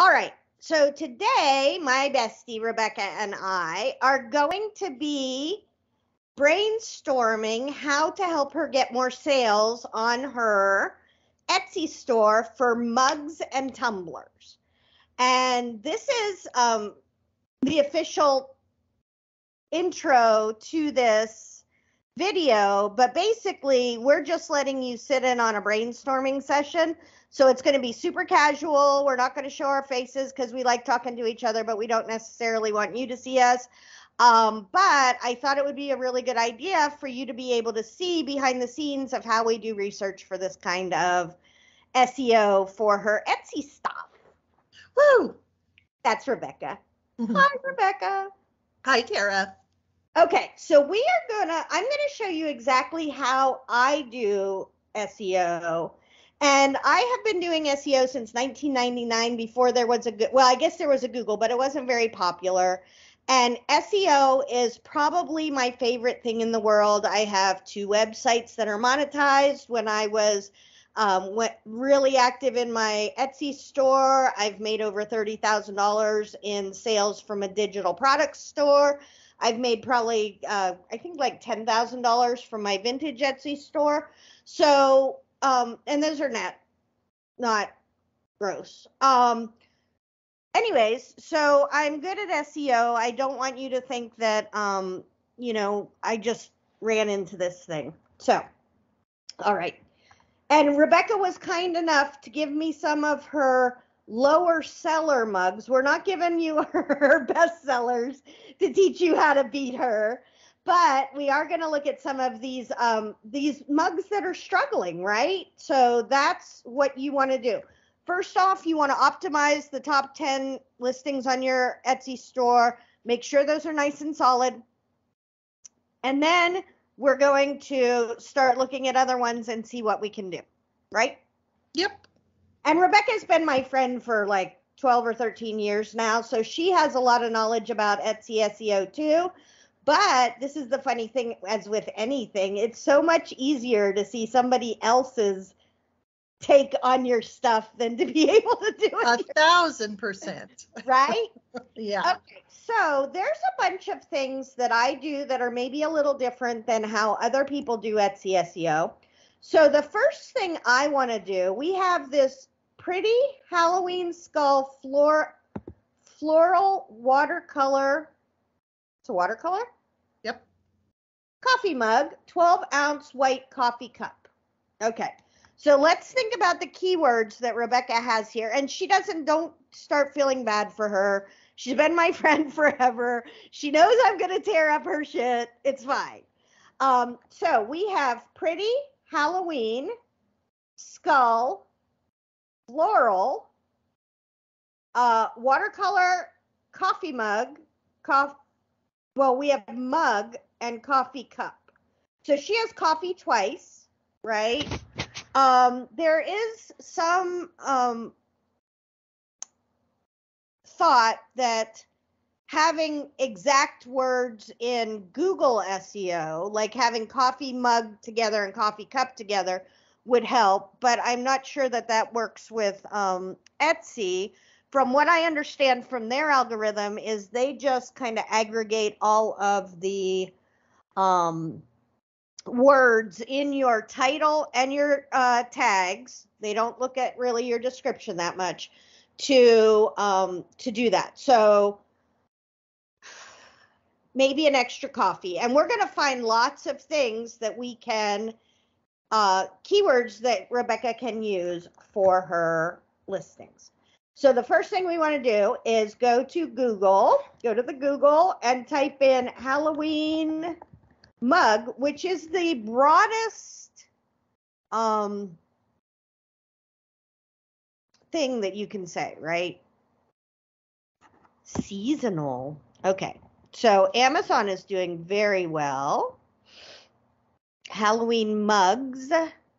All right. So today, my bestie Rebekah and I are going to be brainstorming how to help her get more sales on her Etsy store for mugs and tumblers. And this is um, the official intro to this video, but basically, we're just letting you sit in on a brainstorming session so it's going to be super casual. We're not going to show our faces because we like talking to each other, but we don't necessarily want you to see us. Um, but I thought it would be a really good idea for you to be able to see behind the scenes of how we do research for this kind of SEO for her Etsy stuff. Woo! That's Rebekah. Hi, Rebekah. Hi, Tara. Okay, so we are gonna, I'm gonna show you exactly how I do SEO. And I have been doing SEO since 1999 before there was a good, well, I guess there was a Google, but it wasn't very popular. And SEO is probably my favorite thing in the world. I have two websites that are monetized. When I was um, really active in my Etsy store, I've made over $30,000 in sales from a digital product store. I've made probably, uh, I think like $10,000 from my vintage Etsy store. So, um, and those are net, not gross. Um, anyways, so I'm good at SEO. I don't want you to think that, um, you know, I just ran into this thing. So, all right. And Rebekah was kind enough to give me some of her lower seller mugs. We're not giving you her best sellers to teach you how to beat her, but we are going to look at some of these um, these mugs that are struggling, right? So that's what you want to do. First off, you want to optimize the top 10 listings on your Etsy store. Make sure those are nice and solid. And then we're going to start looking at other ones and see what we can do, right? Yep. And Rebekah's been my friend for like 12 or 13 years now, so she has a lot of knowledge about Etsy SEO too. But this is the funny thing, as with anything, it's so much easier to see somebody else's take on your stuff than to be able to do it. A thousand percent. right? Yeah. Okay, so there's a bunch of things that I do that are maybe a little different than how other people do Etsy SEO. So the first thing I want to do, we have this pretty Halloween skull floor floral watercolor. It's a watercolor Yep. coffee mug, 12 ounce white coffee cup. Okay. So let's think about the keywords that Rebekah has here. And she doesn't, don't start feeling bad for her. She's been my friend forever. She knows I'm going to tear up her shit. It's fine. Um, so we have pretty Halloween, skull, floral, uh, watercolor coffee mug, cough. Well, we have mug and coffee cup. So she has coffee twice, right? Um, there is some um, thought that having exact words in Google SEO, like having coffee mug together and coffee cup together, would help. But I'm not sure that that works with um, Etsy. From what I understand from their algorithm, is they just kind of aggregate all of the um, words in your title and your uh, tags. They don't look at really your description that much to um, to do that. So maybe an extra coffee, and we're going to find lots of things that we can uh, keywords that Rebekah can use for her listings. So the first thing we want to do is go to Google, go to the Google and type in Halloween mug, which is the broadest um, thing that you can say, right? Seasonal. Okay. So Amazon is doing very well. Halloween mugs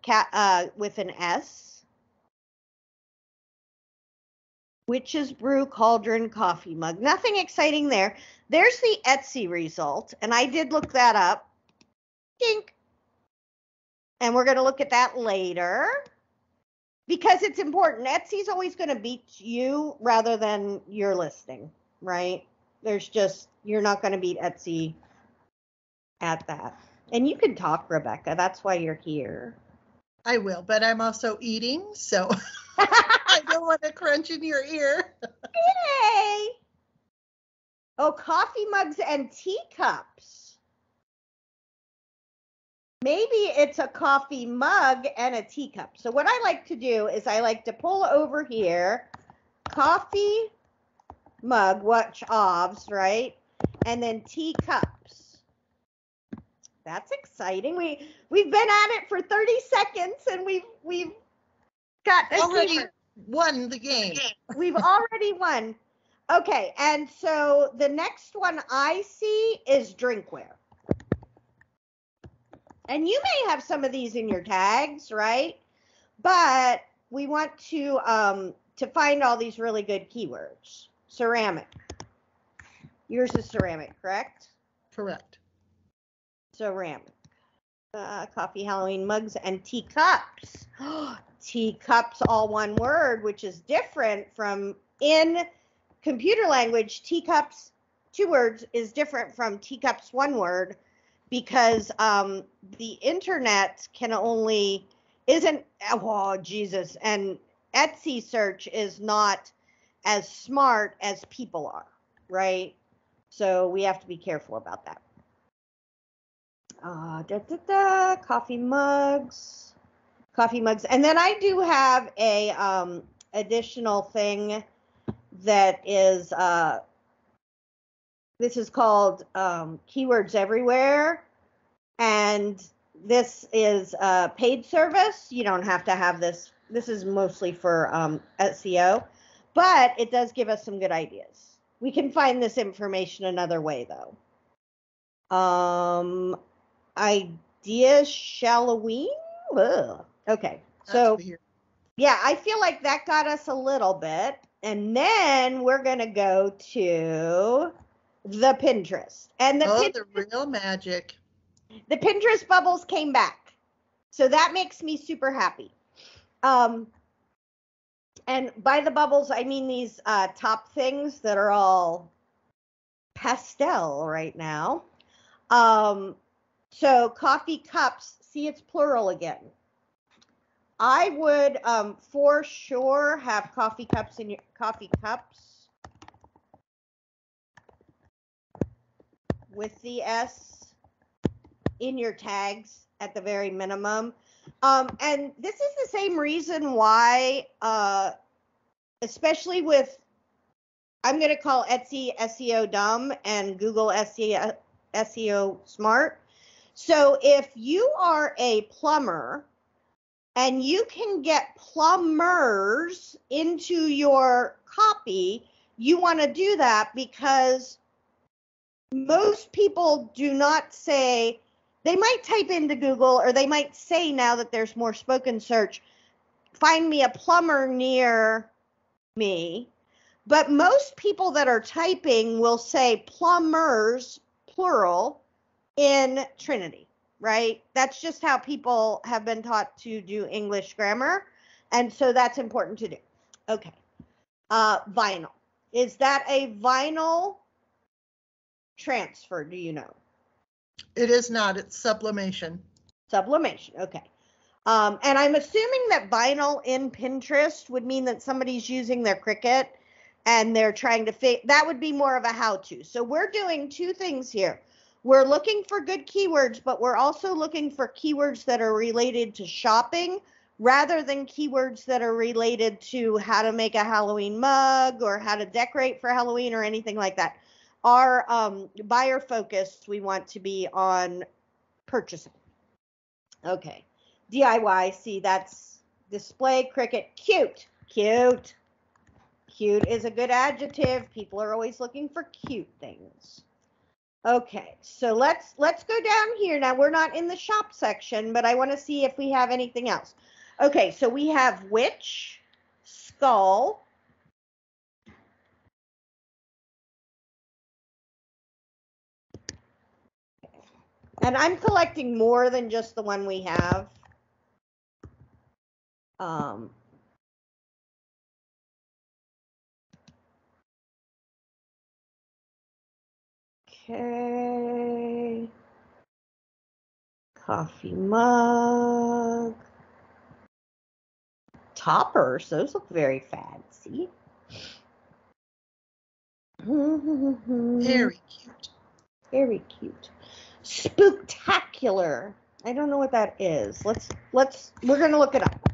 ca- uh, with an S. Witch's Brew Cauldron coffee mug. Nothing exciting there. There's the Etsy result, and I did look that up. Dink. And we're going to look at that later. because it's important. Etsy's always going to beat you rather than your listing, right? There's just you're not going to beat Etsy at that. And you can talk, Rebekah. That's why you're here. I will, but I'm also eating, so I don't want to crunch in your ear. Yay! Oh, coffee mugs and teacups. Maybe it's a coffee mug and a teacup. So what I like to do is I like to pull over here, coffee mug, watch ovs, right? And then teacups. That's exciting. We we've been at it for 30 seconds and we've we've got Already won the game. We've already won. Okay, and so the next one I see is drinkware. And you may have some of these in your tags, right? But we want to um, to find all these really good keywords. Ceramic. Yours is ceramic, correct? Correct. ceramic. Uh, coffee Halloween mugs and teacups. teacups, all one word, which is different from in computer language. Teacups, two words, is different from teacups, one word, because um, the internet can only isn't. Oh Jesus! And Etsy search is not as smart as people are, right? So we have to be careful about that. Uh, da, da, da, coffee mugs, coffee mugs, and then I do have a um, additional thing that is uh, this is called um, keywords everywhere, and this is a paid service. You don't have to have this. This is mostly for um, SEO, but it does give us some good ideas. We can find this information another way though. Um, idea Halloween. Ugh. Okay, so yeah, I feel like that got us a little bit, and then we're gonna go to the Pinterest, and the oh, Pin- the real magic. the Pinterest bubbles came back. So that makes me super happy. Um, and by the bubbles, I mean these uh, top things that are all pastel right now. Um, so coffee cups, see it's plural again. I would um, for sure have coffee cups in your coffee cups with the S in your tags at the very minimum. Um, and this is the same reason why, uh, especially with, I'm going to call Etsy SEO dumb and Google SEO, SEO smart. So if you are a plumber and you can get plumbers into your copy, you want to do that because most people do not say they might type into Google or they might say now that there's more spoken search, find me a plumber near me. But most people that are typing will say plumbers, plural, in Trinity, right? That's just how people have been taught to do English grammar. And so that's important to do. Okay. Uh, vinyl. Is that a vinyl transfer? Do you know? It is not. It's sublimation. Sublimation. Okay. Um, and I'm assuming that vinyl in Pinterest would mean that somebody's using their Cricut and they're trying to fit. That would be more of a how to. So we're doing two things here. We're looking for good keywords, but we're also looking for keywords that are related to shopping rather than keywords that are related to how to make a Halloween mug or how to decorate for Halloween or anything like that. Our um, buyer focused, we want to be on purchasing. Okay. DIY, see, that's display Cricut, Cute. Cute. Cute is a good adjective. People are always looking for cute things. Okay, so let's let's go down here. Now we're not in the shop section, but I want to see if we have anything else. Okay, so we have witch, skull, And I'm collecting more than just the one we have. Um, okay. Coffee mug. Toppers, those look very fancy. Very cute. Very cute. Spooktacular. I don't know what that is. Let's let's we're gonna look it up.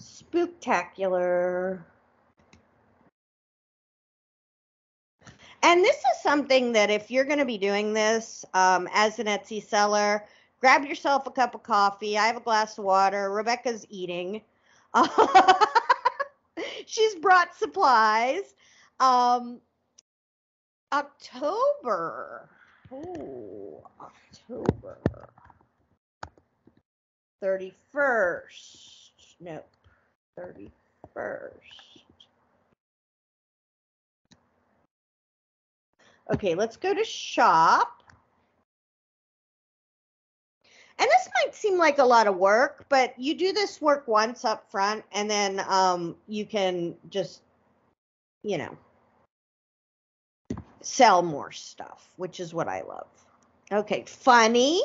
Spooktacular. And this is something that if you're going to be doing this um, as an Etsy seller, grab yourself a cup of coffee. I have a glass of water. Rebekah's eating. She's brought supplies. Um, October. Oh, October. 31st. Nope. 31st. Okay, let's go to shop. And this might seem like a lot of work, but you do this work once up front and then um, you can just, you know, sell more stuff, which is what I love. Okay, funny.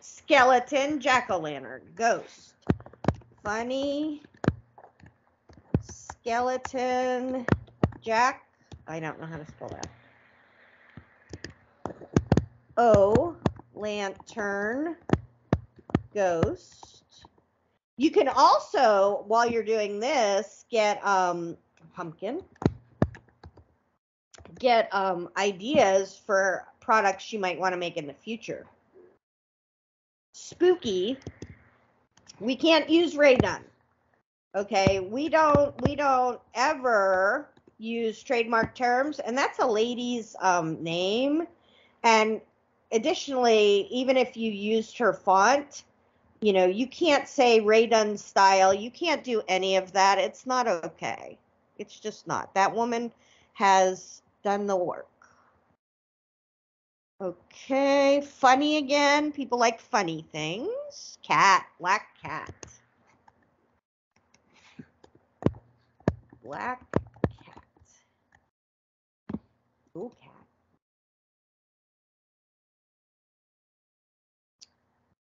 Skeleton, jack o' lantern, ghost. Funny. Skeleton, jack. I don't know how to spell that. O, lantern, ghost. You can also, while you're doing this, get um, pumpkin get um, ideas for products you might want to make in the future. Spooky. We can't use Rae Dunn. Okay, we don't we don't ever use trademark terms, and that's a lady's um, name. And additionally, even if you used her font, you know, you can't say Rae Dunn style. You can't do any of that. It's not okay. It's just not. That woman has done the work. Okay, funny again. People like funny things. Cat, black cat. Black cat. Ooh, cat.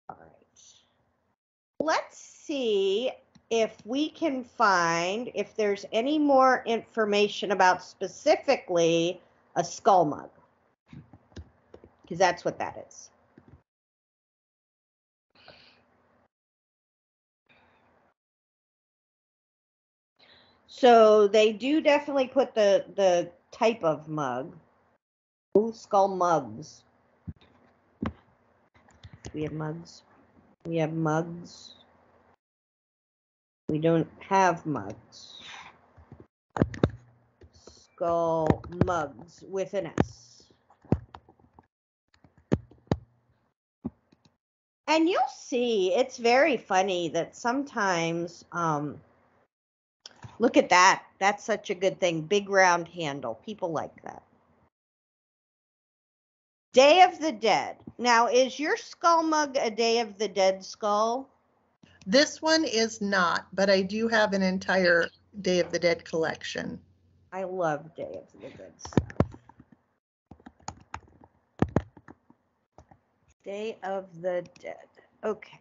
All right. Let's see if we can find if there's any more information about specifically a skull mug. Because that's what that is. So they do definitely put the the type of mug. Ooh, skull mugs. We have mugs. We have mugs we don't have mugs. Skull mugs with an S. And you'll see, it's very funny that sometimes, um, look at that. That's such a good thing. Big round handle. People like that. Day of the Dead. Now, is your skull mug a Day of the Dead skull? This one is not, but I do have an entire Day of the Dead collection. I love Day of the Dead stuff. Day of the Dead. Okay,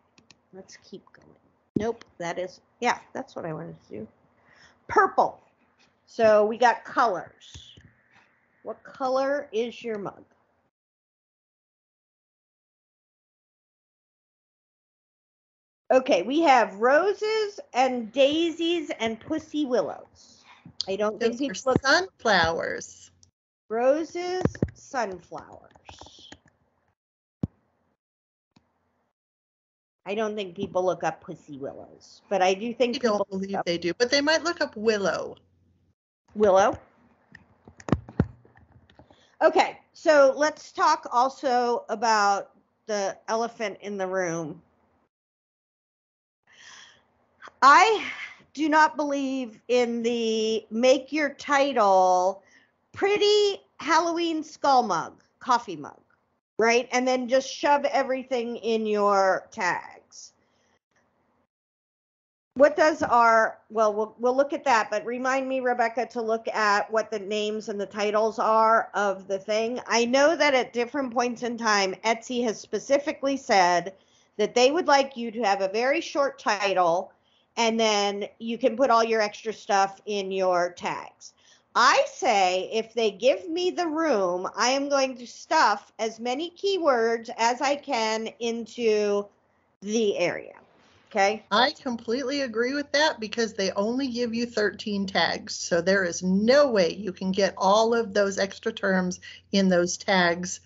let's keep going. Nope, that is, yeah, that's what I wanted to do. Purple. So we got colors. What color is your mug? Okay, we have roses and daisies and pussy willows. I don't think people are look sunflowers. roses, sunflowers. I don't think people look up pussy willows, but I do think I people don't believe they do, but they might look up willow. willow. Okay, so let's talk also about the elephant in the room. I do not believe in the make your title pretty Halloween skull mug, coffee mug, right? And then just shove everything in your tags. what does our well we'll we'll look at that but remind me rebekah to look at what the names and the titles are of the thing i know that at different points in time etsy has specifically said that they would like you to have a very short title and then you can put all your extra stuff in your tags i say if they give me the room i am going to stuff as many keywords as i can into the area Okay. I completely agree with that because they only give you 13 tags. So there is no way you can get all of those extra terms in those tags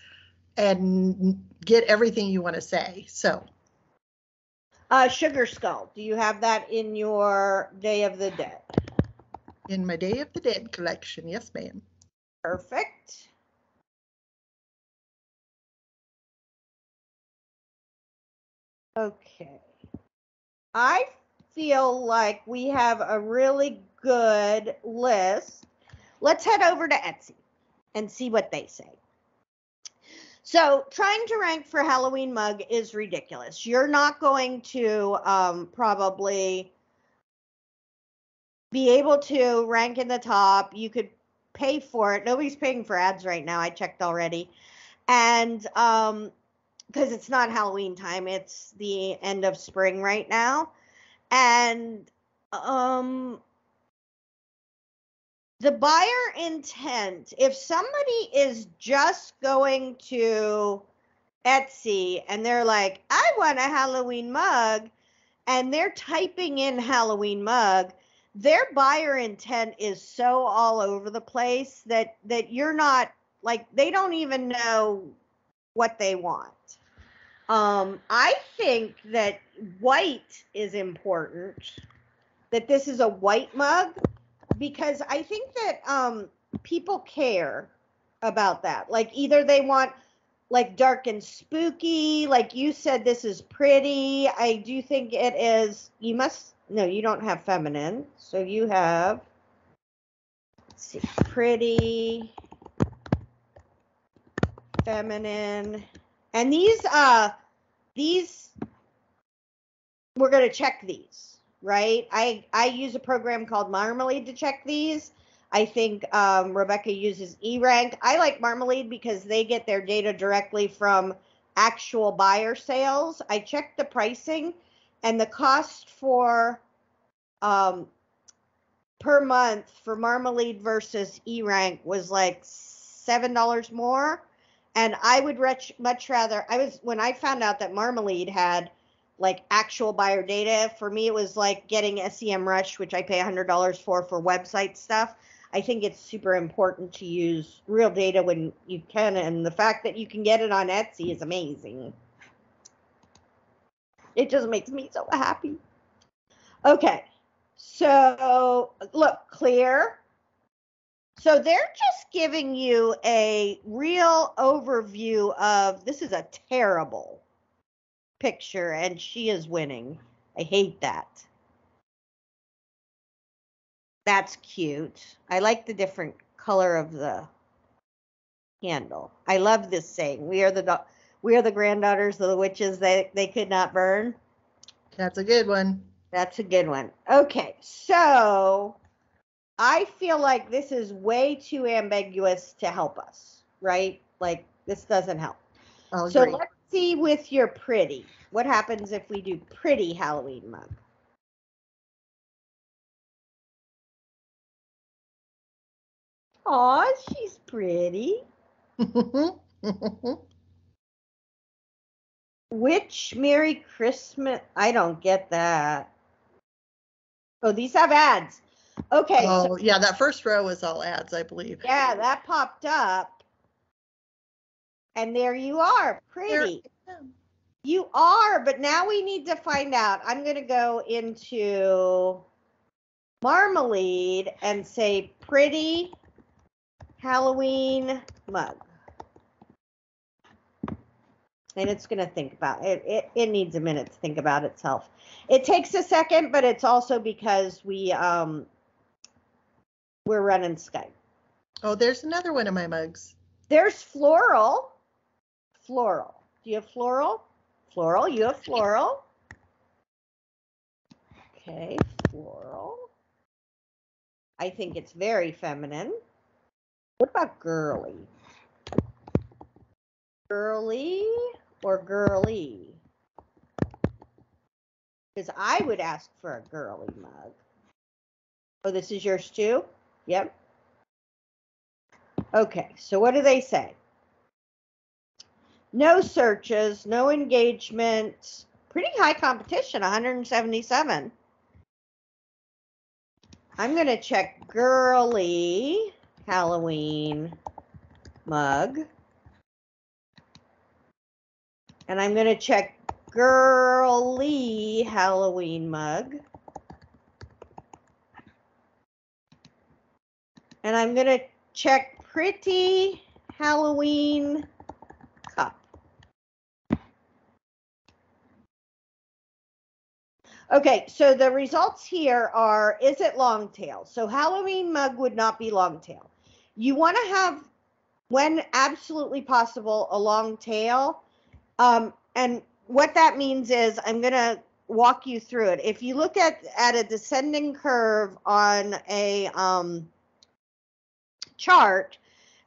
and get everything you want to say. So, uh, Sugar Skull, do you have that in your Day of the Dead? In my Day of the Dead collection, yes, ma'am. Perfect. Okay. I feel like we have a really good list. Let's head over to Etsy and see what they say. So, trying to rank for Halloween mug is ridiculous. You're not going to um, probably be able to rank in the top. You could pay for it. Nobody's paying for ads right now. I checked already. And um, because it's not Halloween time, it's the end of spring right now. And um the buyer intent, if somebody is just going to Etsy and they're like, I want a Halloween mug, and they're typing in Halloween mug, their buyer intent is so all over the place that that you're not like they don't even know what they want. Um, I think that white is important. That this is a white mug because I think that um, people care about that. Like either they want like dark and spooky, like you said, this is pretty. I do think it is. You must no, you don't have feminine, so you have. See, pretty, feminine and these uh these we're going to check these, right? I I use a program called Marmalead to check these. I think um, Rebekah uses eRank. I like Marmalead because they get their data directly from actual buyer sales. I checked the pricing and the cost for um, per month for Marmalead versus eRank was like seven dollars more and I would much much rather. I was when I found out that Marmalade had like actual buyer data. For me, it was like getting SEMrush, which I pay $100 for for website stuff. I think it's super important to use real data when you can, and the fact that you can get it on Etsy is amazing. It just makes me so happy. Okay, so look, clear, so they're just giving you a real overview of this is a terrible picture and she is winning. I hate that. That's cute. I like the different color of the handle. I love this saying. We are the we are the granddaughters of the witches that they could not burn. That's a good one. That's a good one. Okay, so I feel like this is way too ambiguous to help us, right? Like this doesn't help. I'll so agree. let's see with your pretty. What happens if we do pretty Halloween month? Aw, she's pretty. Which Merry Christmas? I don't get that. Oh, these have ads. Okay. oh, so, yeah, that first row was all ads, I believe. yeah, that popped up. And there you are. Pretty. You are, but now we need to find out. I'm going to go into marmalead and say pretty Halloween mug. And it's going to think about it. it. It needs a minute to think about itself. It takes a second, but it's also because we um we're running Skype. Oh, there's another one of my mugs. There's floral. Floral. Do you have floral? Floral. You have floral. Okay, floral. I think it's very feminine. What about girly? Girly or girly? Because I would ask for a girly mug. Oh, this is yours too? Yep. Okay, so what do they say? No searches, no engagement, pretty high competition, 177. I'm going to check girly Halloween mug. And I'm going to check girly Halloween mug. And I'm going to check pretty Halloween cup. Okay, so the results here are is it long tail? So Halloween mug would not be long tail. You want to have, when absolutely possible, a long tail. Um, and what that means is I'm going to walk you through it. If you look at, at a descending curve on a um, chart,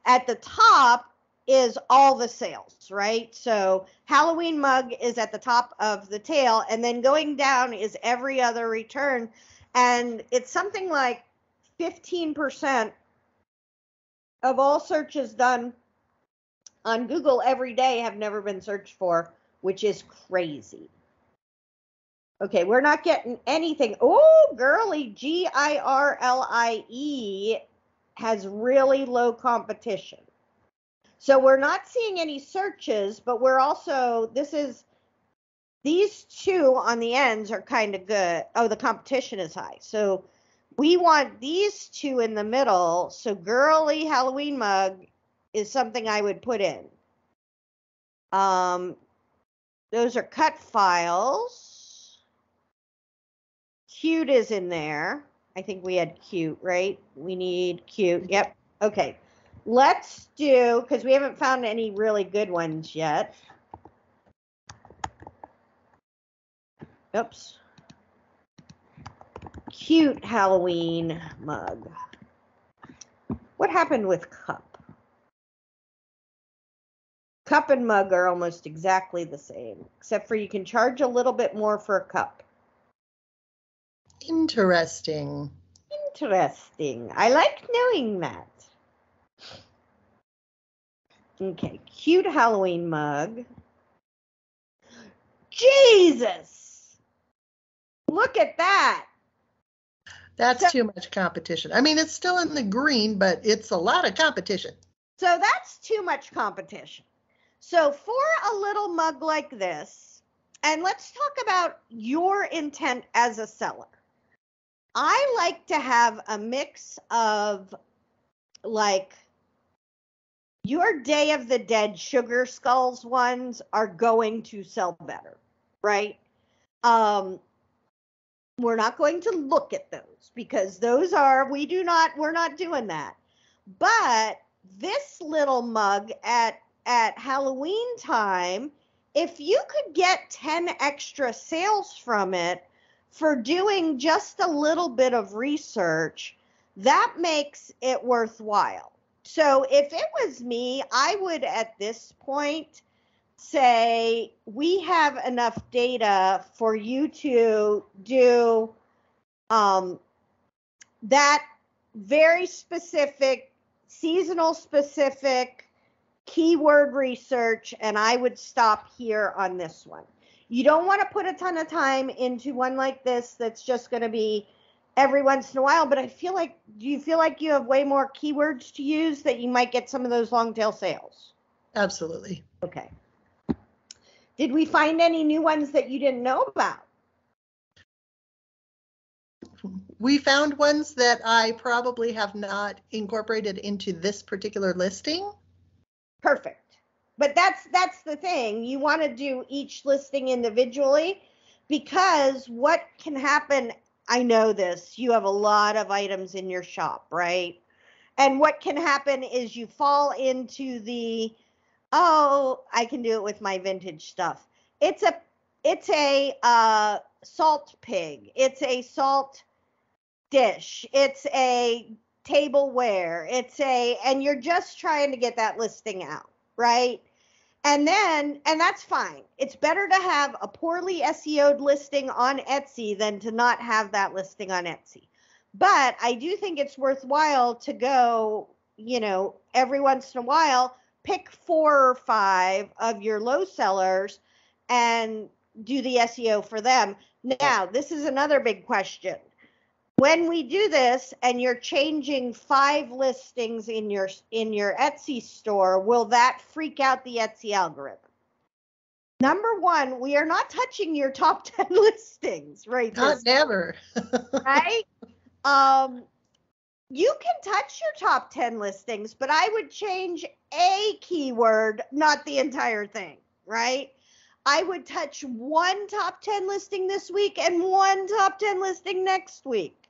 at the top is all the sales, right? So Halloween mug is at the top of the tail, and then going down is every other return. And it's something like 15% of all searches done on Google every day have never been searched for, which is crazy. Okay, we're not getting anything. Oh, girly, G I R L I E has really low competition. So we're not seeing any searches, but we're also, this is, these two on the ends are kind of good. Oh, the competition is high. So we want these two in the middle. So girly Halloween mug is something I would put in. Um, those are cut files. Cute is in there. I think we had cute, right? We need cute. Yep. Okay. Let's do, because we haven't found any really good ones yet. Oops. Cute Halloween mug. What happened with cup? Cup and mug are almost exactly the same, except for you can charge a little bit more for a cup. Interesting. Interesting. I like knowing that. Okay, cute Halloween mug. Jesus! Look at that. That's So- too much competition. I mean, it's still in the green, but it's a lot of competition. So that's too much competition. So for a little mug like this, and let's talk about your intent as a seller. I like to have a mix of like your Day of the Dead Sugar Skulls ones are going to sell better, right? Um, we're not going to look at those because those are, we do not, we're not doing that. But this little mug at at Halloween time, if you could get 10 extra sales from it for doing just a little bit of research, that makes it worthwhile. So if it was me, I would at this point say we have enough data for you to do um, that very specific, seasonal specific keyword research, and I would stop here on this one. You don't want to put a ton of time into one like this that's just going to be every once in a while, but I feel like, do you feel like you have way more keywords to use that you might get some of those long tail sales? Absolutely. Okay. Did we find any new ones that you didn't know about? We found ones that I probably have not incorporated into this particular listing. Perfect. But that's that's the thing. You want to do each listing individually because what can happen, I know this, you have a lot of items in your shop, right? And what can happen is you fall into the oh, I can do it with my vintage stuff. It's a it's a uh, salt pig. It's a salt dish. It's a tableware. It's a, and you're just trying to get that listing out, right? And then, and that's fine. It's better to have a poorly SEO'd listing on Etsy than to not have that listing on Etsy. But I do think it's worthwhile to go, you know, every once in a while, pick four or five of your low sellers and do the SEO for them. Now, this is another big question. When we do this and you're changing five listings in your in your Etsy store, will that freak out the Etsy algorithm? Number one, we are not touching your top 10 listings right Not never. right? Um, you can touch your top 10 listings, but I would change a keyword, not the entire thing, right? I would touch one top 10 listing this week and one top 10 listing next week,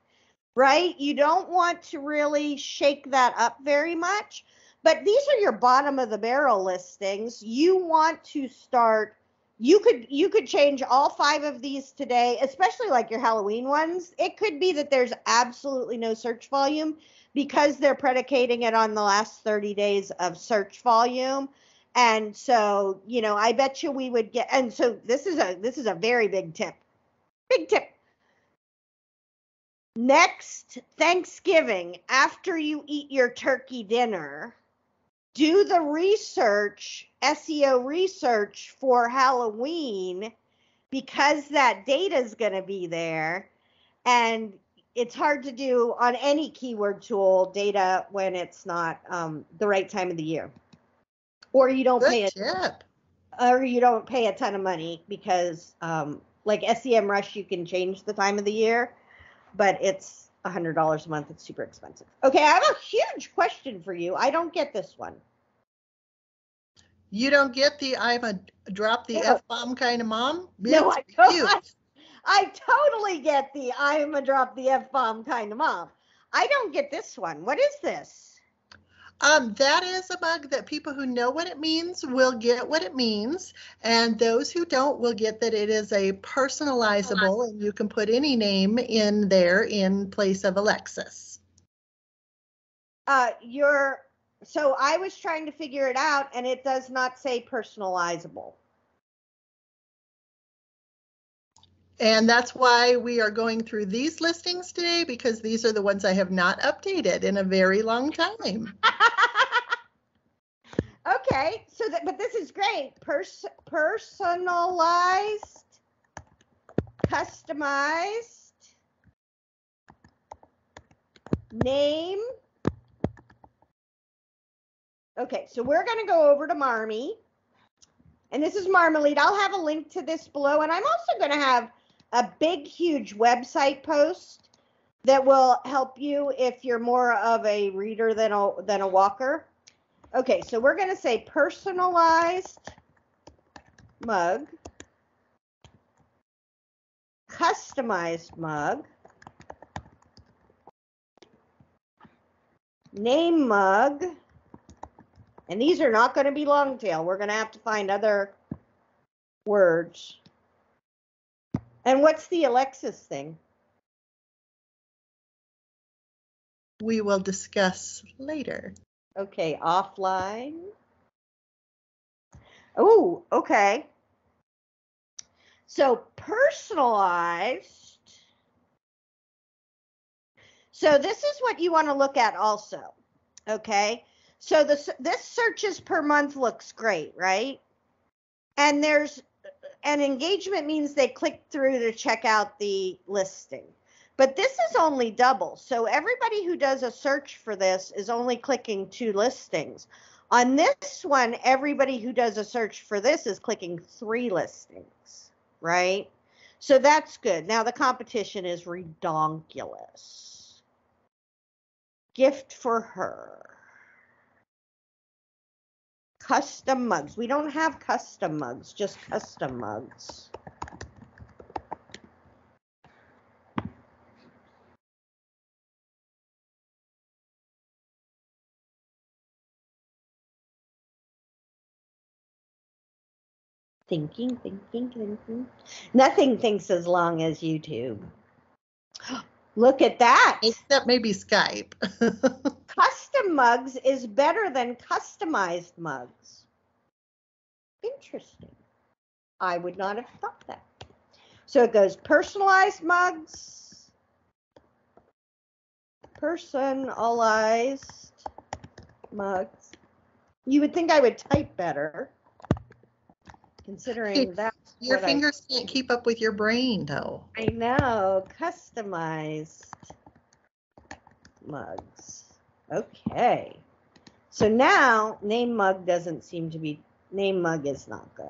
right? You don't want to really shake that up very much, but these are your bottom of the barrel listings. You want to start you could you could change all five of these today especially like your halloween ones. It could be that there's absolutely no search volume because they're predicating it on the last 30 days of search volume. And so you know i bet you we would get and so this is a this is a very big tip. Big tip next thanksgiving after you eat your turkey dinner do the research, SEO research for Halloween because that data is going to be there. And it's hard to do on any keyword tool data when it's not um, the right time of the year. Or you don't Good pay it, tip. or you don't pay a ton of money because, um, like SEMrush, you can change the time of the year, but it's hundred dollars a month. It's super expensive. Okay, I have a huge question for you. I don't get this one. You don't get the I'm a drop the No. F bomb kind of mom? No, I don't. I totally get the I'm a drop the F bomb kind of mom. I don't get this one. What is this? Um, that is a bug that people who know what it means will get what it means, and those who don't will get that it is a personalizable, and you can put any name in there in place of Alexis. Uh, you're so I was trying to figure it out, and it does not say personalizable. And that's why we are going through these listings today because these are the ones I have not updated in a very long time. okay, so that but this is great. Pers- personalized, customized, name. Okay, so we're going to go over to Marmy. And this is Marmalead. I'll have a link to this below. And I'm also going to have a big, huge website post that will help you if you're more of a reader than a, than a walker. Okay, so we're going to say personalized mug, customized mug, name mug, and these are not going to be long tail. We're going to have to find other words. And what's the Alexis thing? We will discuss later. Okay, offline. Oh, okay. So personalized. So this is what you want to look at also. Okay. So this this searches per month looks great, right? And there's and engagement means they click through to check out the listing. But this is only double. So everybody who does a search for this is only clicking two listings. On this one, everybody who does a search for this is clicking three listings, right? So that's good. Now the competition is redonkulous. Gift for her. Custom mugs. We don't have custom mugs, just custom mugs. Thinking, thinking, thinking. Nothing thinks as long as YouTube. Look at that. Except maybe Skype. Custom mugs is better than customized mugs. Interesting. I would not have thought that. So it goes personalized mugs, personalized mugs. You would think I would type better, considering that. Your fingers I, can't keep up with your brain, though. I know. Customized mugs. Okay. So now name mug doesn't seem to be name mug is not good.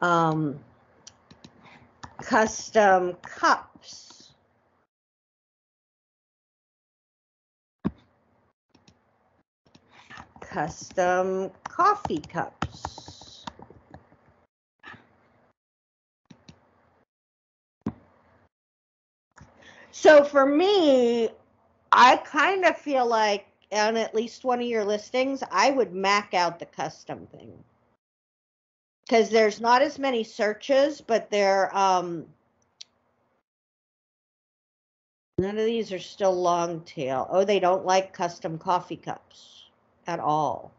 Um, custom cups. Custom coffee cups. So for me, I kind of feel like on at least one of your listings, I would mac out the custom thing because there's not as many searches, but they're um, none of these are still long tail. Oh, they don't like custom coffee cups at all.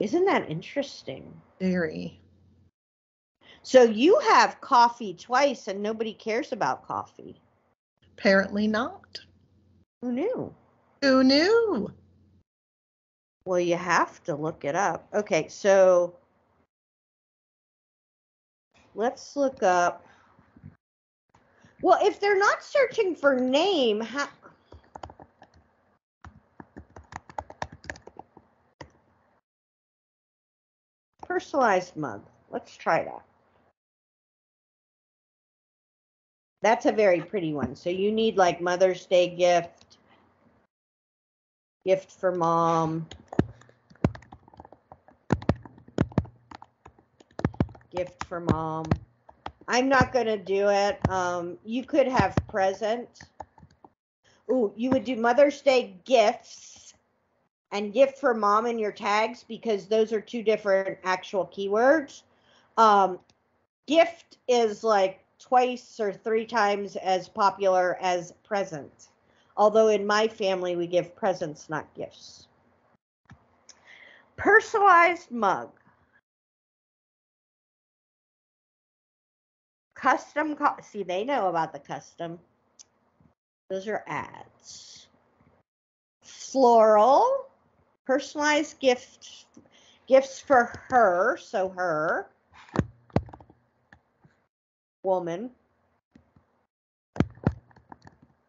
Isn't that interesting? Very. So you have coffee twice and nobody cares about coffee. Apparently not. Who knew? Who knew? Well, you have to look it up. Okay, so let's look up. Well, if they're not searching for name, how, personalized mug. Let's try that. That's a very pretty one. So you need like Mother's Day gift, gift for mom, gift for mom. I'm not going to do it. Um, you could have present. Ooh, you would do Mother's Day gifts and gift for mom in your tags because those are two different actual keywords. Um, gift is like twice or three times as popular as present. Although in my family, we give presents, not gifts. Personalized mug. Custom, co- see, they know about the custom. Those are ads. Floral, personalized gift, gifts for her, so her woman.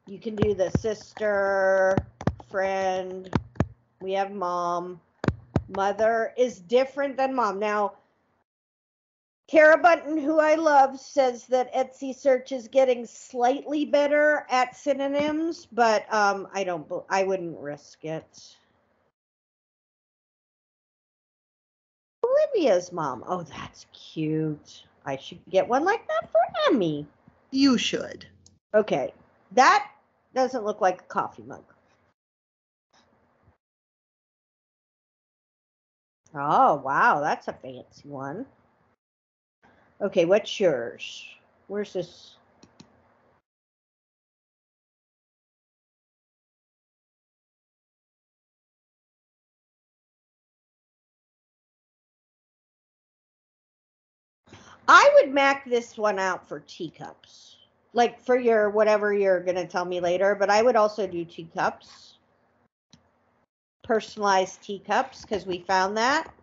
You can do the sister, friend. We have mom. Mother is different than mom. Now, Kara Buntin, who I love, says that Etsy search is getting slightly better at synonyms, but um, I don't. I wouldn't risk it. Olivia's mom. Oh, that's cute. I should get one like that for Emmy. You should. Okay, that doesn't look like a coffee mug. Oh, wow, that's a fancy one. Okay, what's yours? Where's this? I would mac this one out for teacups. Like for your whatever you're going to tell me later, but I would also do teacups. Personalized teacups because we found that.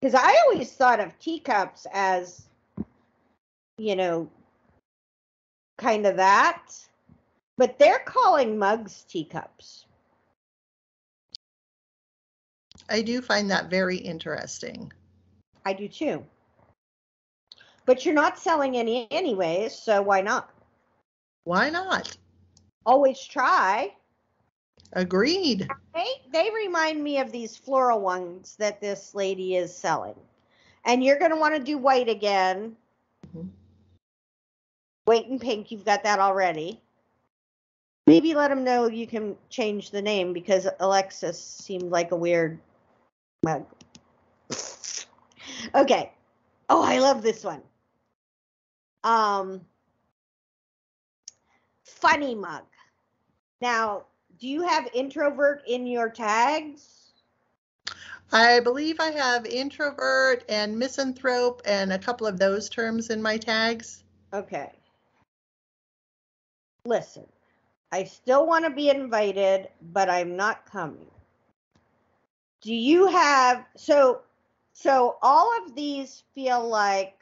Because I always thought of teacups as, you know, kind of that. But they're calling mugs teacups. I do find that very interesting. I do too. But you're not selling any anyways, so why not? Why not? Always try. Agreed. They they remind me of these floral ones that this lady is selling. And you're going to want to do white again. Mm-hmm. White and pink, you've got that already. Maybe let them know you can change the name because Alexis seemed like a weird mug. Okay. Oh, I love this one. Um, funny mug. Now, do you have introvert in your tags? I believe I have introvert and misanthrope and a couple of those terms in my tags. Okay. Listen, I still want to be invited, but I'm not coming. Do you have so so all of these feel like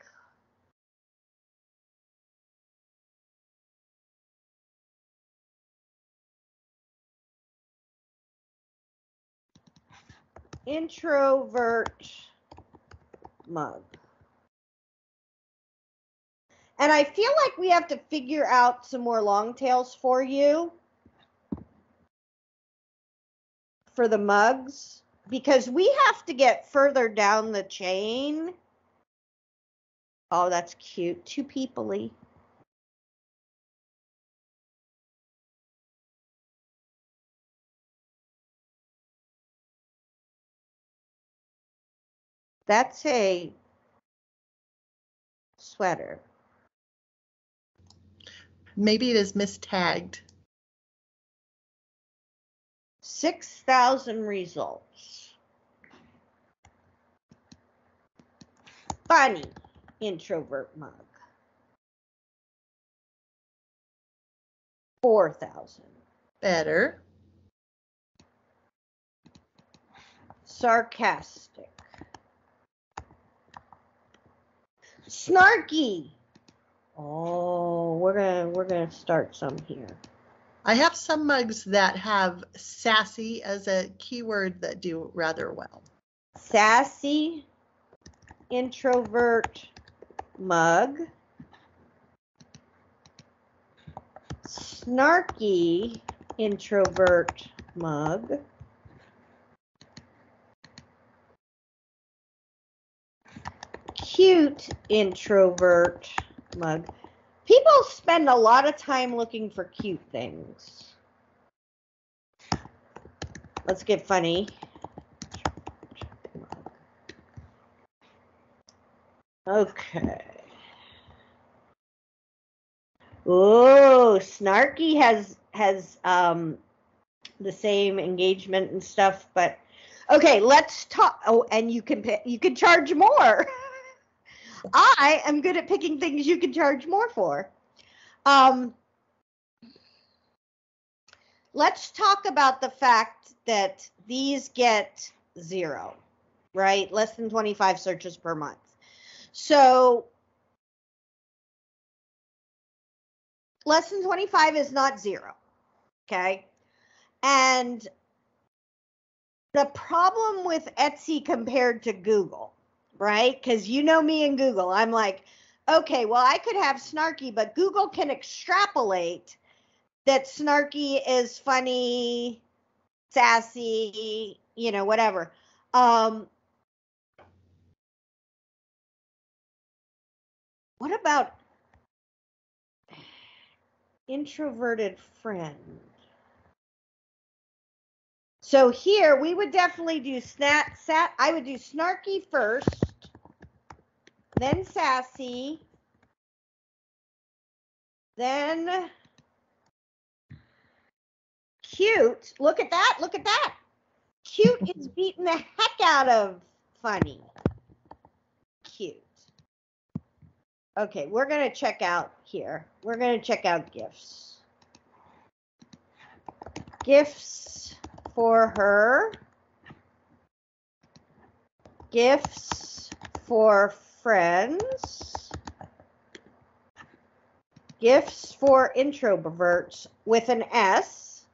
introvert mug. And I feel like we have to figure out some more long tails for you for the mugs because we have to get further down the chain. Oh, that's cute. Too peoply. That's a sweater. Maybe it is mistagged. 6,000 results. Funny introvert mug. 4,000. Better. Sarcastic. Snarky. Oh, we're gonna we're gonna start some here. I have some mugs that have sassy as a keyword that do rather well. Sassy introvert mug. Snarky introvert mug. Cute introvert mug. People spend a lot of time looking for cute things. Let's get funny. Okay. Oh, Snarky has has um the same engagement and stuff, but okay, let's talk. Oh, and you can pay, you can charge more. I am good at picking things you can charge more for. Um, let's talk about the fact that these get zero, right? Less than 25 searches per month. So less than 25 is not zero. Okay. And the problem with Etsy compared to Google, right? Because you know me and Google. I'm like, okay, well, I could have snarky, but Google can extrapolate that snarky is funny, sassy, you know, whatever. Um, what about introverted friend? So here we would definitely do snap sat I would do snarky first, then sassy, then cute. Look at that. Look at that. Cute is beating the heck out of funny. Cute. Okay, we're going to check out here. We're going to check out gifts. Gifts for her. Gifts for friends. Gifts for introverts with an S.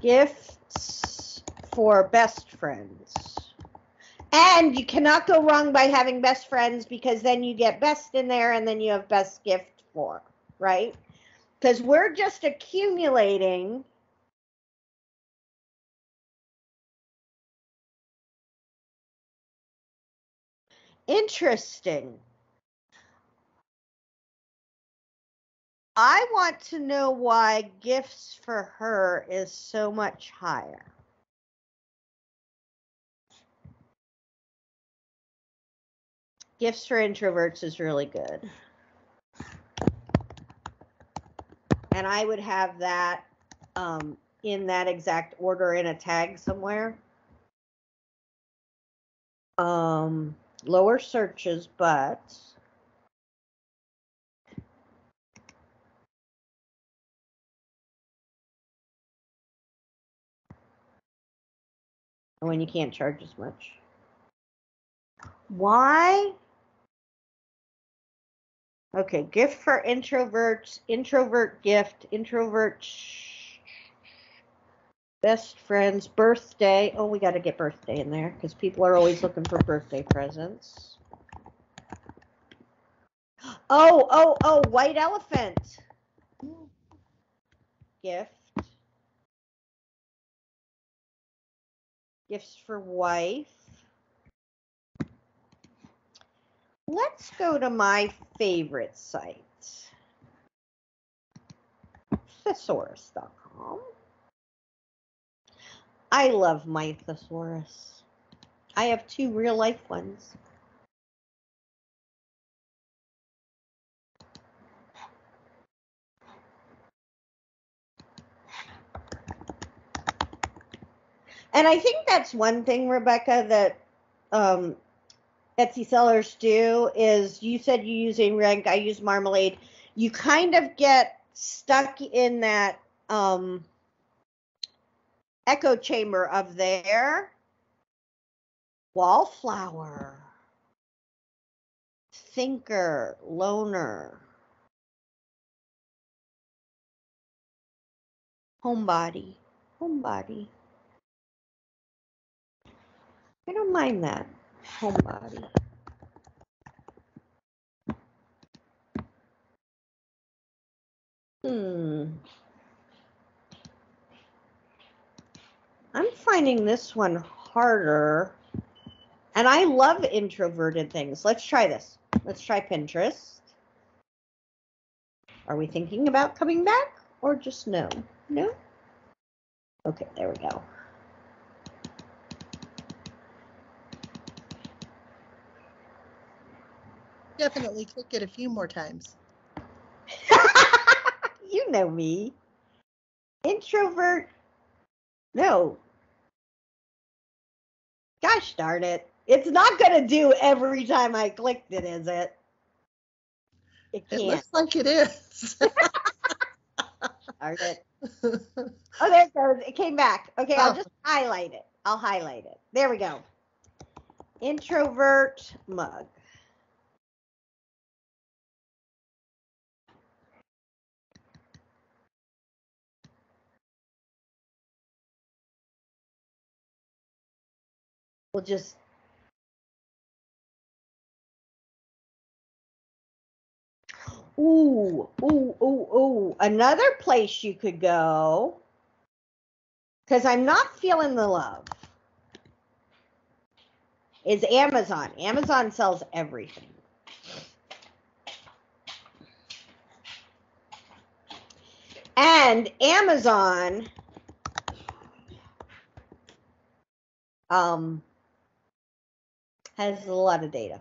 Gifts for best friends. And you cannot go wrong by having best friends because then you get best in there and then you have best gift for, right? Because we're just accumulating Interesting. I want to know why gifts for her is so much higher. Gifts for introverts is really good. And I would have that um, in that exact order in a tag somewhere. Um, lower searches, but when you can't charge as much. Why? Okay, gift for introverts, introvert gift, introvert sh- best friends, birthday. Oh, we got to get birthday in there because people are always looking for birthday presents. Oh, oh, oh, white elephant gift. Gifts for wife. Let's go to my favorite site, thesaurus.com. I love my thesaurus. I have two real life ones. And I think that's one thing, Rebekah, that um, Etsy sellers do is you said you use ink, I use marmalead. You kind of get stuck in that um, echo chamber of their wallflower, thinker, loner, homebody, homebody. I don't mind that. Homebody. Hmm. I'm finding this one harder. And I love introverted things. Let's try this. Let's try Pinterest. Are we thinking about coming back or just no? No? Okay, there we go. Definitely click it a few more times. you know me. Introvert. No. Gosh darn it. It's not going to do every time I clicked it, is it? It can't. It looks like it is. darn it. Oh, there it goes. It came back. Okay, I'll oh. just highlight it. I'll highlight it. There we go. Introvert mug. We'll just Ooh, ooh, ooh, ooh. Another place you could go, because I'm not feeling the love, is Amazon. Amazon sells everything. And Amazon um, has a lot of data.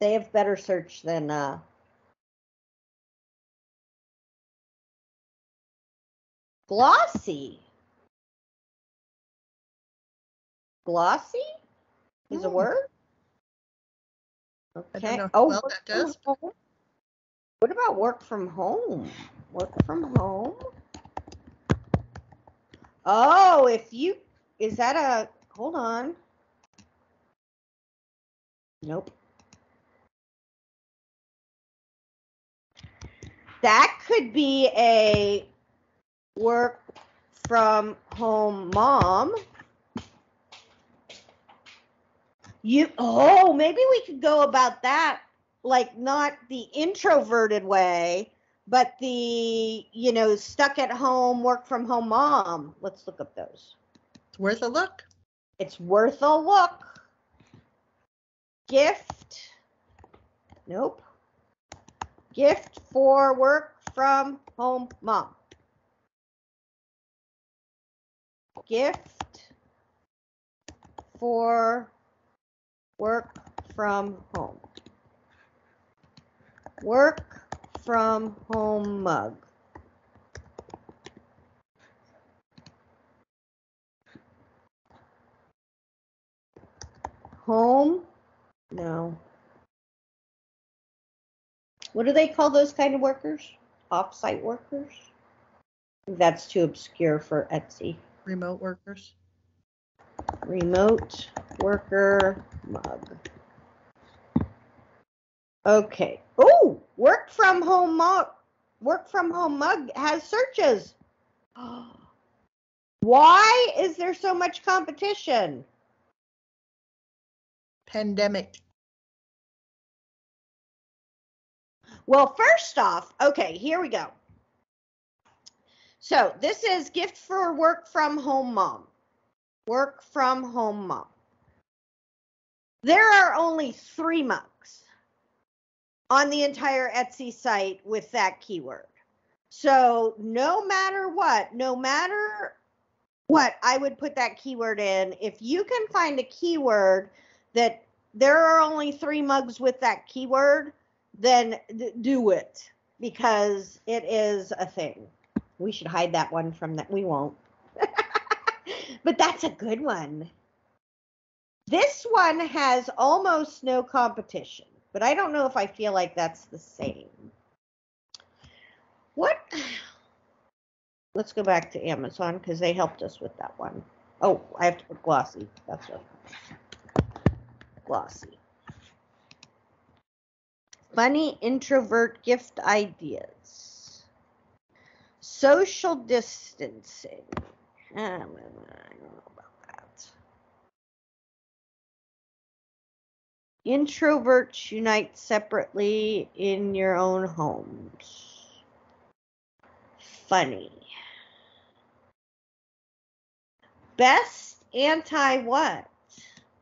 They have better search than uh, glossy. Glossy is a hmm. word. Okay. Oh, well, that does. What about work from home? Work from home. Oh, if you is that a hold on? Nope. That could be a work from home mom. You oh, maybe we could go about that like not the introverted way, but the you know stuck at home work from home mom. Let's look up those. It's worth a look. It's worth a look. Gift. Nope. Gift for work from home mom. Gift for work from home. Work from home mug. Home? No. What do they call those kind of workers? Off-site workers? That's too obscure for Etsy. Remote workers. Remote worker mug. Okay. Oh, work from home mug. Work from home mug has searches. Why is there so much competition? Pandemic. Well, first off, okay, here we go. So this is gift for work from home mom. Work from home mom. There are only three mugs on the entire Etsy site with that keyword. So no matter what, no matter what, I would put that keyword in. If you can find a keyword that there are only three mugs with that keyword, then th- do it because it is a thing. We should hide that one from that. We won't. but that's a good one. This one has almost no competition, but I don't know if I feel like that's the same. What? Let's go back to Amazon because they helped us with that one. Oh, I have to put glossy. That's right. Glossy. Funny introvert gift ideas. Social distancing. I don't know about that. Introverts unite separately in your own homes. Funny. Best anti what?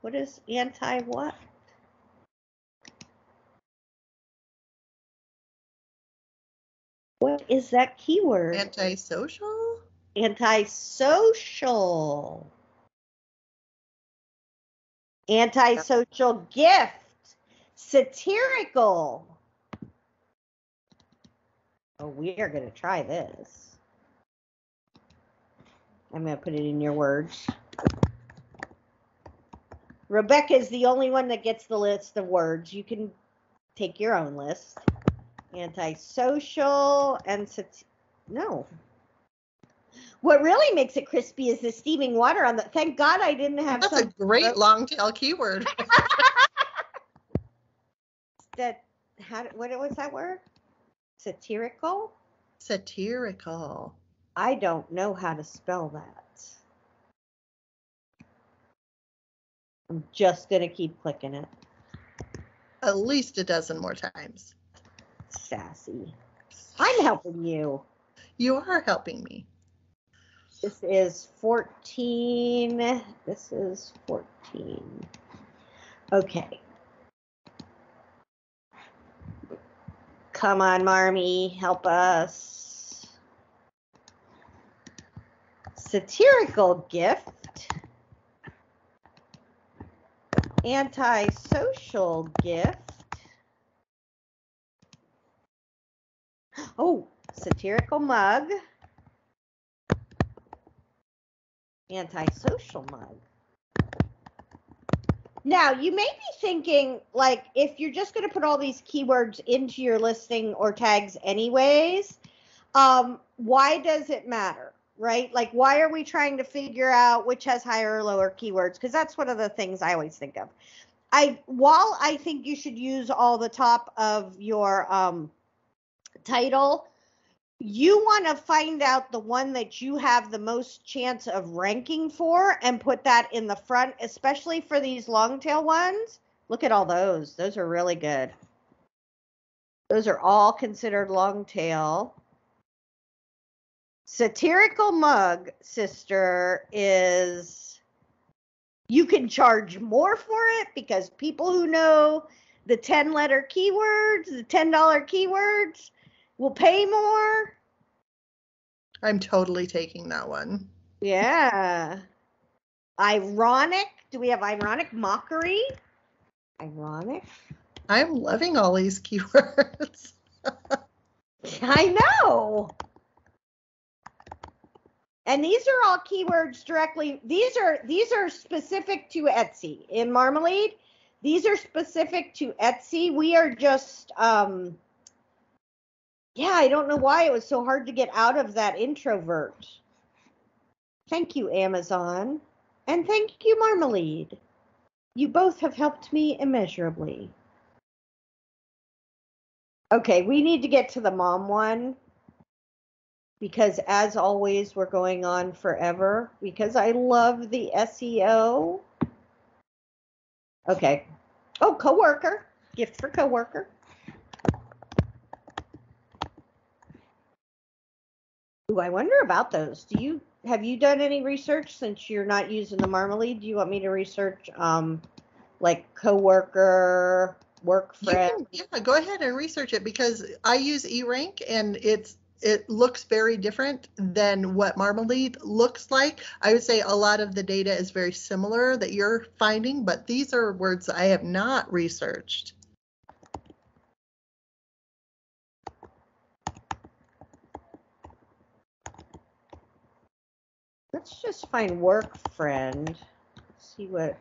What is anti what? What is that keyword? Antisocial? Antisocial. Antisocial gift. Satirical. Oh, we are going to try this. I'm going to put it in your words. Rebekah is the only one that gets the list of words. You can take your own list. Antisocial and sat- no. What really makes it crispy is the steaming water on the. Thank God I didn't have That's a great long tail keyword. that. How? What was that word? Satirical. Satirical. I don't know how to spell that. I'm just gonna keep clicking it. At least a dozen more times. Sassy. I'm helping you. You are helping me. This is 14. This is 14. Okay. Come on, Marmy, help us. Satirical gift. Antisocial gift. Oh, satirical mug. Antisocial mug. Now, you may be thinking, like, if you're just going to put all these keywords into your listing or tags, anyways, um, why does it matter, right? Like, why are we trying to figure out which has higher or lower keywords? Because that's one of the things I always think of. I, while I think you should use all the top of your um, title, you want to find out the one that you have the most chance of ranking for and put that in the front, especially for these long tail ones. Look at all those. Those are really good. Those are all considered long tail. Satirical mug, sister, is you can charge more for it because people who know the 10 letter keywords, the $10 keywords will pay more. I'm totally taking that one. Yeah. Ironic. Do we have ironic mockery? Ironic. I'm loving all these keywords. I know. And these are all keywords directly. These are these are specific to Etsy. In marmalead these are specific to Etsy. We are just um yeah, I don't know why it was so hard to get out of that introvert. Thank you, Amazon. And thank you, marmalead You both have helped me immeasurably. Okay, we need to get to the mom one because, as always, we're going on forever because I love the SEO. Okay. Oh, coworker. Gift for coworker. Ooh, I wonder about those. Do you have you done any research since you're not using the marmalead? Do you want me to research um like coworker, work friend? Can, yeah, go ahead and research it because I use eRank and it's it looks very different than what marmalead looks like. I would say a lot of the data is very similar that you're finding, but these are words I have not researched. Let's just find work friend. See what.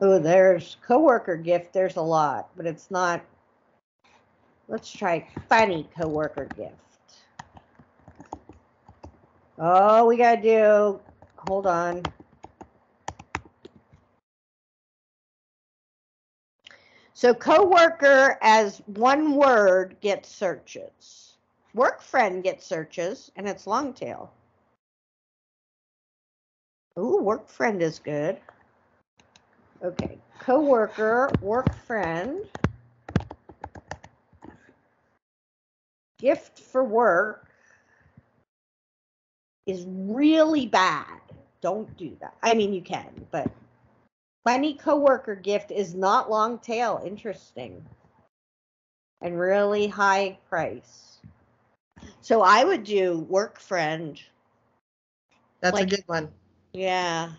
Oh, there's coworker gift. There's a lot, but it's not. Let's try funny coworker gift. Oh, we gotta do. Hold on. So coworker as one word gets searches. Work friend gets searches and it's long tail. Ooh, work friend is good. Okay, coworker, work friend. Gift for work is really bad. Don't do that. I mean, you can, but Funny coworker gift is not long tail. Interesting. And really high price. So I would do work friend. That's like, a good one. Yeah.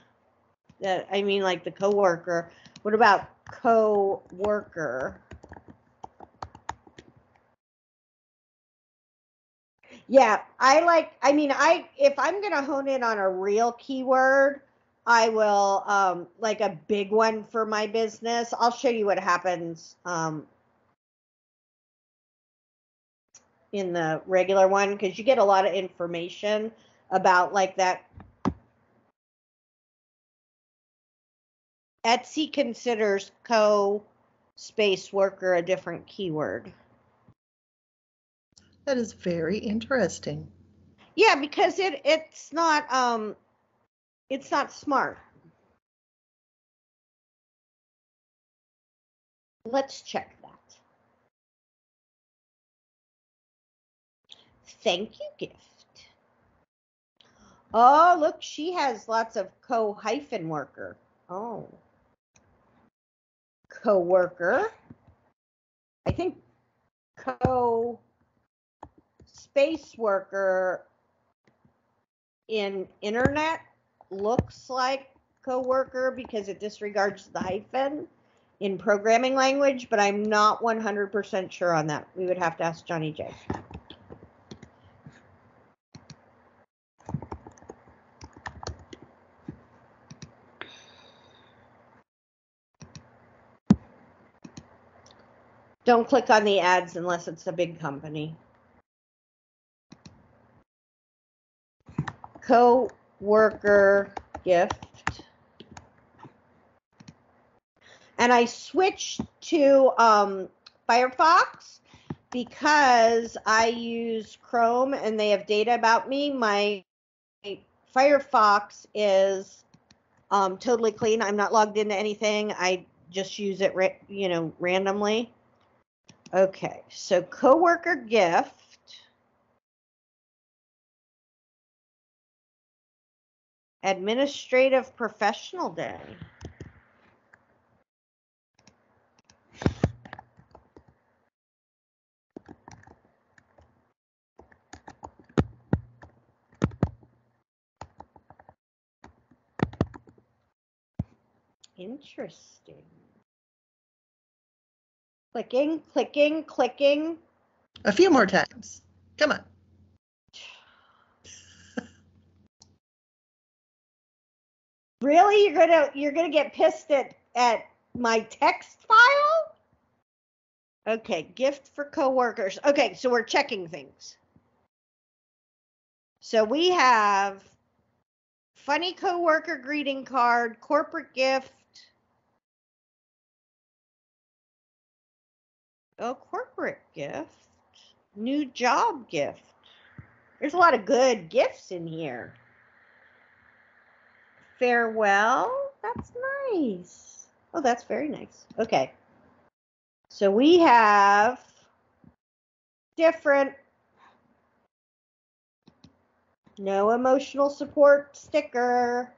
That I mean like the coworker. What about co-worker? Yeah, I like I mean I if I'm going to hone in on a real keyword, I will um like a big one for my business. I'll show you what happens um in the regular one because you get a lot of information about like that Etsy considers co space worker a different keyword. That is very interesting. Yeah, because it it's not um it's not smart. Let's check that. Thank you, gift. Oh, look, she has lots of co hyphen worker. Oh. Co worker. I think co space worker in internet looks like coworker because it disregards the hyphen in programming language, but I'm not 100% sure on that. We would have to ask Johnny J. Don't click on the ads unless it's a big company. Co worker gift. And I switched to um, Firefox because I use Chrome and they have data about me. My Firefox is um, totally clean. I'm not logged into anything. I just use it, you know, randomly. Okay, so coworker gift Administrative Professional Day. Interesting. Clicking, clicking, clicking. A few more times. Come on. Really? You're gonna you're gonna get pissed at at my text file? Okay, gift for coworkers. Okay, so we're checking things. So we have funny coworker greeting card, corporate gift. Oh, corporate gift. New job gift. There's a lot of good gifts in here. Farewell. That's nice. Oh, that's very nice. Okay. So we have different no emotional support sticker.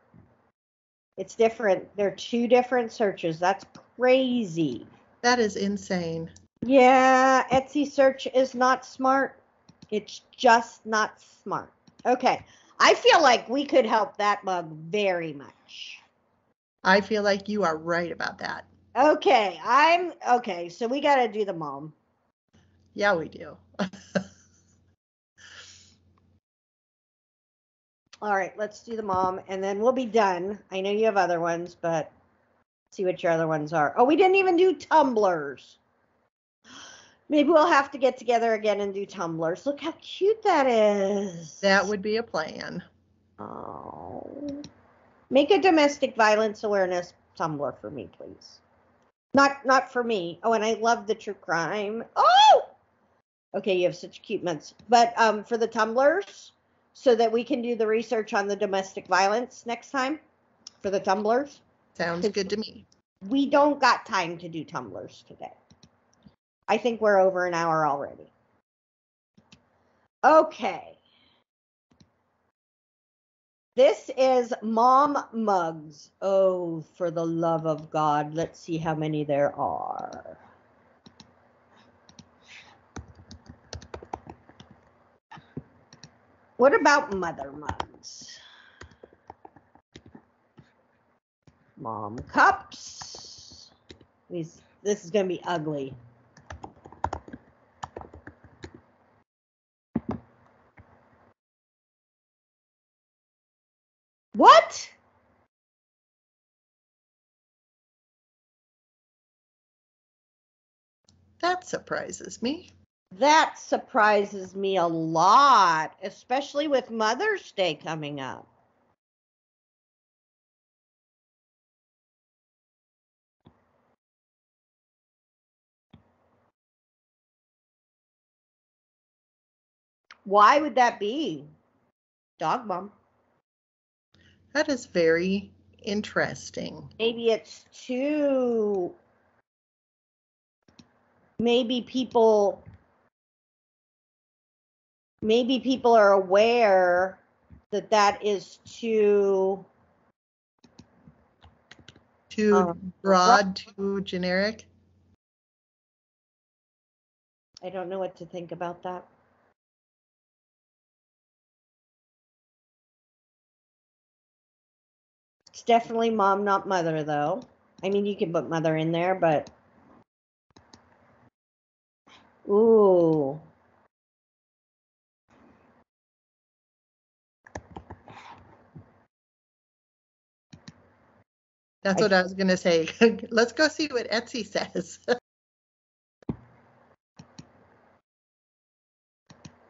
It's different. They're two different searches. That's crazy. That is insane. Yeah, Etsy search is not smart. It's just not smart. Okay. I feel like we could help that mug very much. I feel like you are right about that. Okay, I'm okay. So we got to do the mom. Yeah, we do. All right, let's do the mom and then we'll be done. I know you have other ones, but see what your other ones are. Oh, we didn't even do tumblers. Maybe we'll have to get together again and do tumblers. Look how cute that is. That would be a plan. Oh. Make a domestic violence awareness tumbler for me, please. Not not for me. Oh, and I love the true crime. Oh. Okay, you have such cute months. But um for the tumblers, so that we can do the research on the domestic violence next time for the tumblers. Sounds good to me. We don't got time to do tumblers today. I think we're over an hour already. Okay. This is Mom Mugs. Oh, for the love of God, let's see how many there are. What about Mother Mugs? Mom Cups. These, this is going to be ugly. What? That surprises me. That surprises me a lot, especially with Mother's Day coming up. Why would that be? Dog mom. That is very interesting. Maybe it's too. Maybe people. Maybe people are aware that that is too. Too Um, broad, too generic. I don't know what to think about that. It's definitely mom, not mother, though. I mean, you can put mother in there, but. Ooh. That's I- what I was going to say. Let's go see what Etsy says.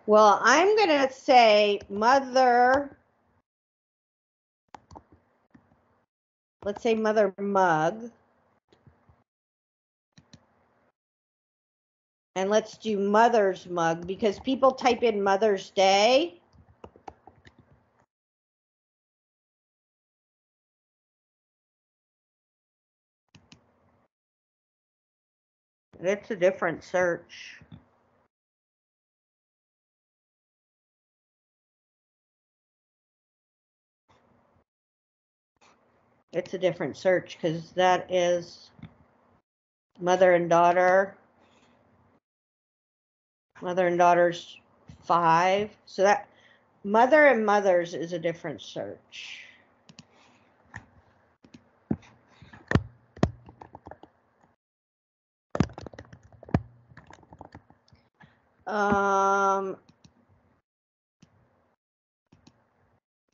Well, I'm going to say mother. Let's say mother mug. And let's do mother's mug because people type in Mother's Day. It's a different search. it's a different search because that is mother and daughter. Mother and daughter's five. So that mother and mothers is a different search. Um,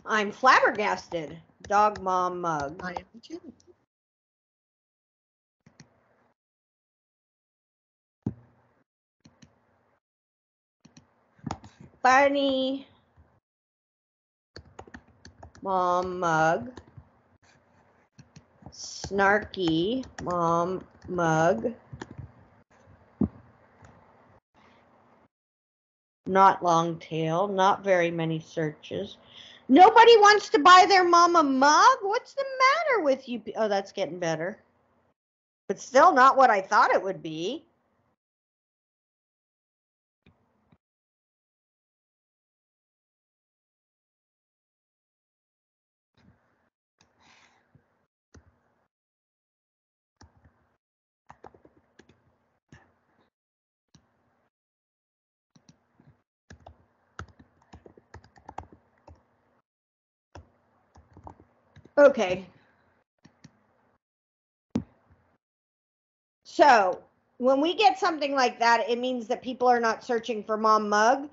I'm flabbergasted. Dog mom mug. I am too. Bunny mom mug. Snarky mom mug. Not long tail, not very many searches. Nobody wants to buy their mom a mug? What's the matter with you? Oh, that's getting better. But still not what I thought it would be. Okay. So when we get something like that, it means that people are not searching for mom mug,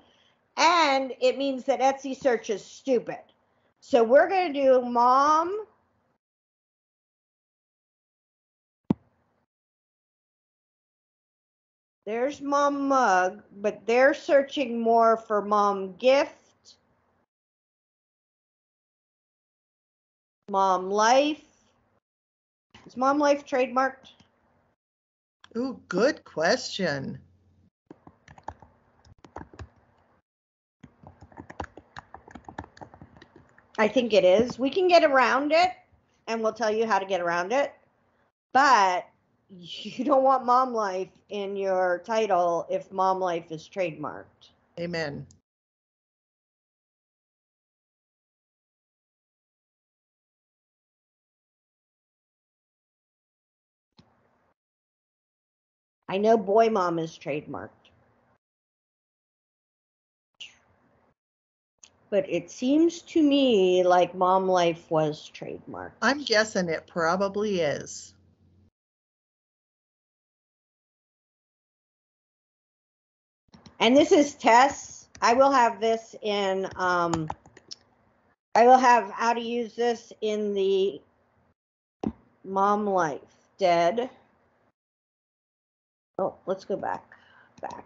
and it means that Etsy search is stupid. So we're going to do mom. There's mom mug, but they're searching more for mom gift, mom life. Is mom life trademarked? Ooh, good question. I think it is. We can get around it and we'll tell you how to get around it. But you don't want mom life in your title if mom life is trademarked. Amen. I know boy mom is trademarked. But it seems to me like mom life was trademarked. I'm guessing it probably is. And this is Tess. I will have this in um I will have how to use this in the mom life dead. Oh, let's go back. Back.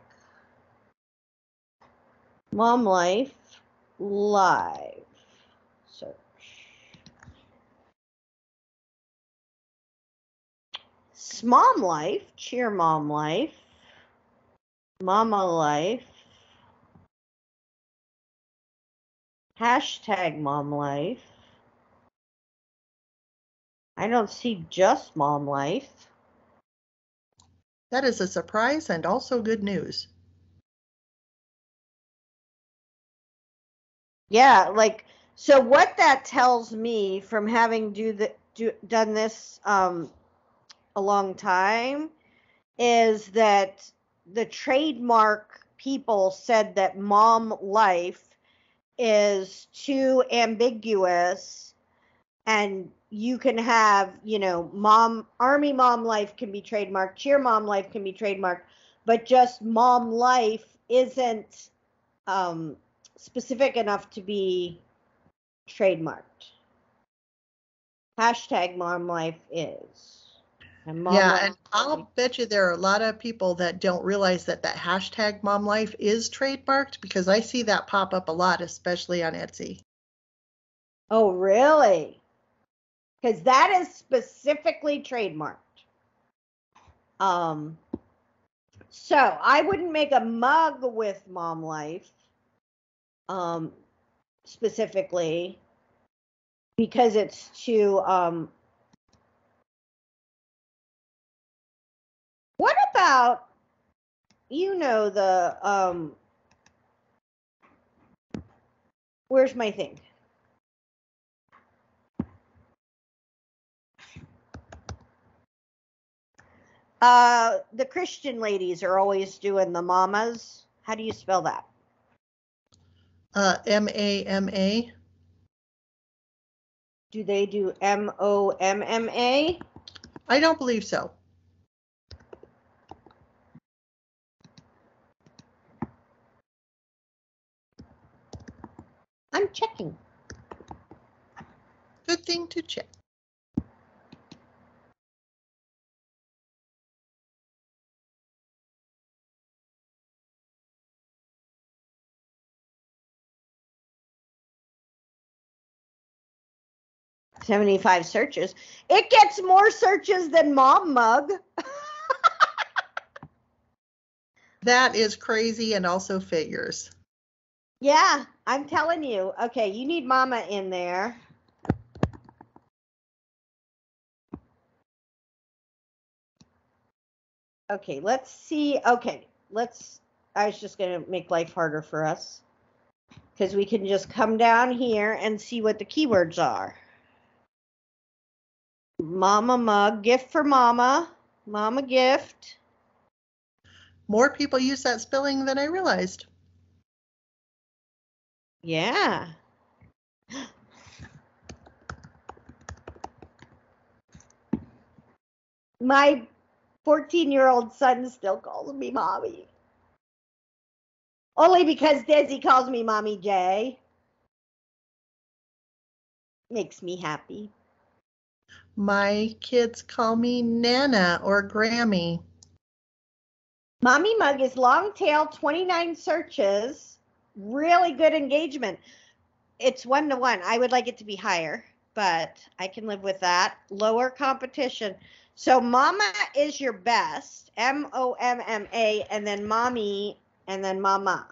Mom life live search. Mom life, cheer mom life. Mama Life. Hashtag Mom Life. I don't see just Mom Life. That is a surprise and also good news. Yeah, like so. What that tells me from having do the do, done this um, a long time is that the trademark people said that mom life is too ambiguous and you can have you know mom army mom life can be trademarked cheer mom life can be trademarked but just mom life isn't um, specific enough to be trademarked hashtag mom life is and mom yeah, life and I'll bet you there are a lot of people that don't realize that that hashtag mom life is trademarked because I see that pop up a lot, especially on Etsy. Oh, really? Because that is specifically trademarked. Um, so I wouldn't make a mug with Mom Life, um, specifically because it's too. Um, what about you know the um? Where's my thing? Uh, the Christian ladies are always doing the mamas. How do you spell that? Uh, M A M A. Do they do M O M M A? I don't believe so. I'm checking. Good thing to check. Seventy-five searches. It gets more searches than Mom Mug. That is crazy and also figures. yeah, I'm telling you. Okay, you need Mama in there. Okay, let's see. Okay, let's. I was just going to make life harder for us because we can just come down here and see what the keywords are. Mama mug, gift for mama, mama gift. More people use that spelling than I realized. Yeah. My 14 year old son still calls me mommy. Only because Desi calls me Mommy J. Makes me happy. My kids call me Nana or Grammy. Mommy Mug is long tail, 29 searches, really good engagement. It's one to one. I would like it to be higher, but I can live with that. Lower competition. So Mama is your best, M O M M A, and then Mommy, and then Mama.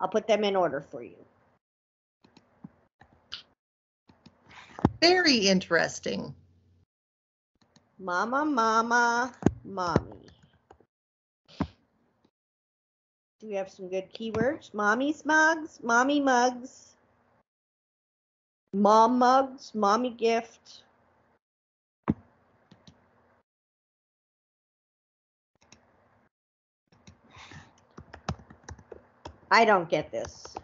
I'll put them in order for you. Very interesting. Mama, Mama, Mommy. Do we have some good keywords? Mommy's mugs, Mommy mugs, Mom mugs, Mommy gift. I don't get this.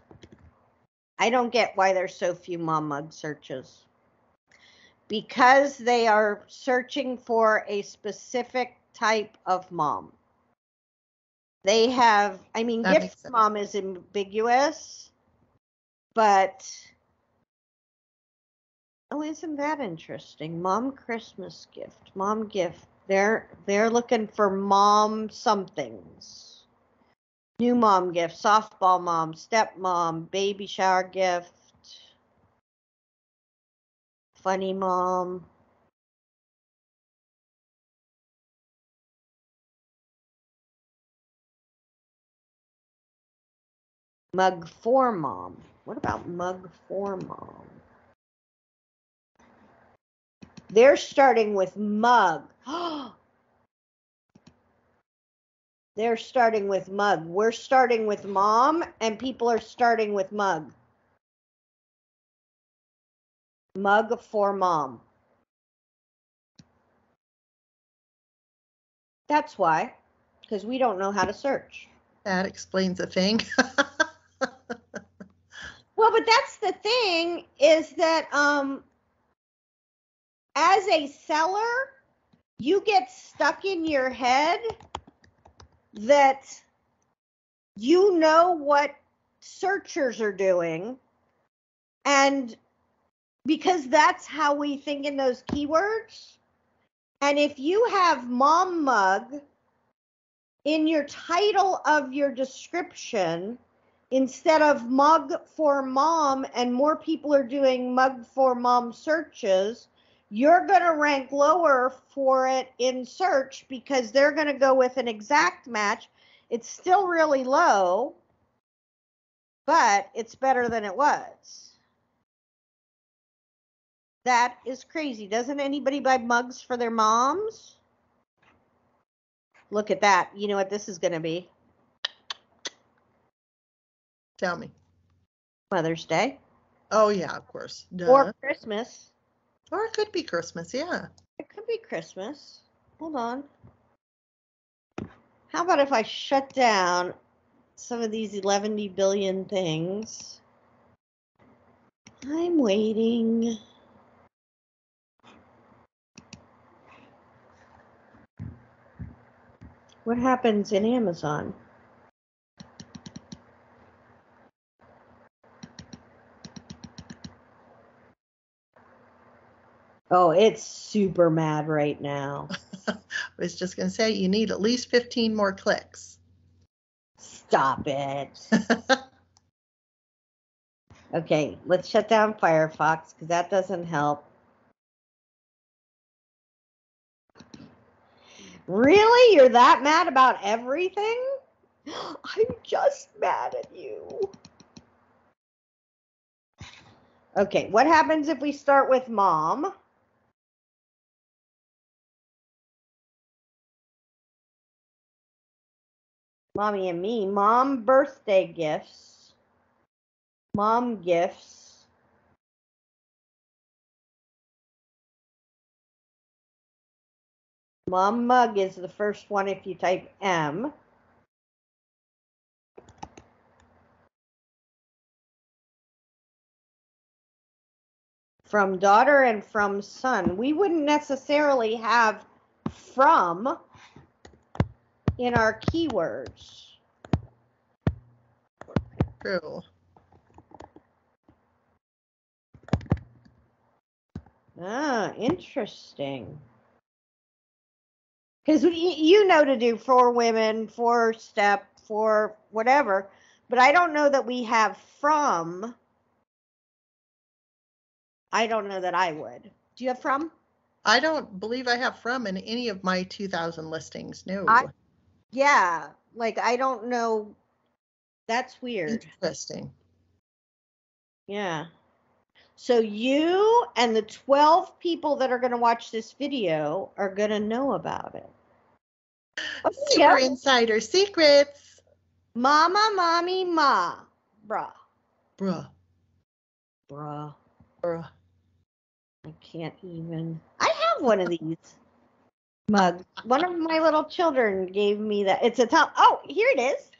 I don't get why there's so few mom mug searches. Because they are searching for a specific type of mom. They have, I mean, That gift mom is ambiguous, but oh, isn't that interesting? Mom Christmas gift, mom gift. They're they're looking for mom somethings. New mom gift, softball mom, stepmom, baby shower gift, funny mom. Mug for mom. What about mug for mom? They're starting with mug. They're starting with mug. We're starting with mom, and people are starting with mug. Mug for mom. That's why, because we don't know how to search. That explains a thing. Well, but that's the thing is that um as a seller, you get stuck in your head that you know what searchers are doing and because that's how we think in those keywords. And if you have mom mug in your title of your description, instead of mug for mom and more people are doing mug for mom searches, you're going to rank lower for it in search because they're going to go with an exact match. It's still really low, but it's better than it was. That is crazy. Doesn't anybody buy mugs for their moms? Look at that. You know what this is going to be? Tell me. Mother's Day Oh yeah, of course. Duh. or Christmas. or it could be Christmas. Yeah. It could be Christmas. Hold on. How about if I shut down some of these 11 billion things? I'm waiting. What happens in Amazon? Oh, it's super mad right now. I was just going to say you need at least 15 more clicks. Stop it. okay, let's shut down Firefox because that doesn't help. Really? You're that mad about everything? I'm just mad at you. Okay, what happens if we start with mom? Mommy and me. Mom birthday gifts. Mom gifts. Mom mug is the first one if you type M. From daughter and from son. We wouldn't necessarily have from in our keywords. True. Ah, interesting. Because you know to do for women, for step, for whatever, but I don't know that we have from. I don't know that I would. Do you have from? I don't believe I have from in any of my 2000 listings. No. I, yeah, like I don't know. That's weird. Interesting. Yeah. So you and the 12 people that are going to watch this video are going to know about it. Super insider secrets. Mama, mommy, ma. Bruh. Bruh. Bruh. Bruh. I can't even. I have one of these mugs. One of my little children gave me that. It's a top. Oh, here it is.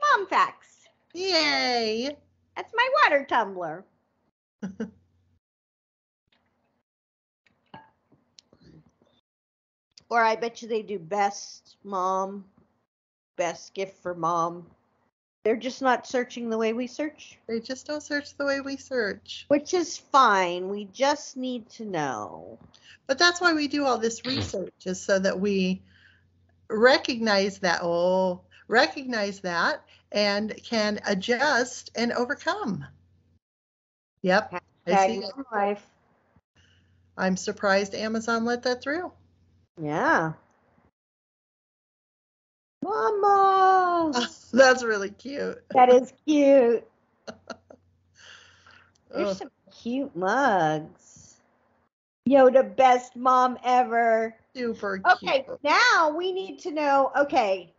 Mom facts. Yay. That's my water tumbler. or I bet you they do best mom, best gift for mom. They're just not searching the way we search. They just don't search the way we search. Which is fine. We just need to know. But that's why we do all this research, is so that we recognize that, oh, recognize that and can adjust and overcome. Yep. I see. life. I'm surprised Amazon let that through. Yeah. Mama. That's really cute. That is cute. There's some cute mugs. Yoda, best mom ever. Super okay, cute. now we need to know. Okay,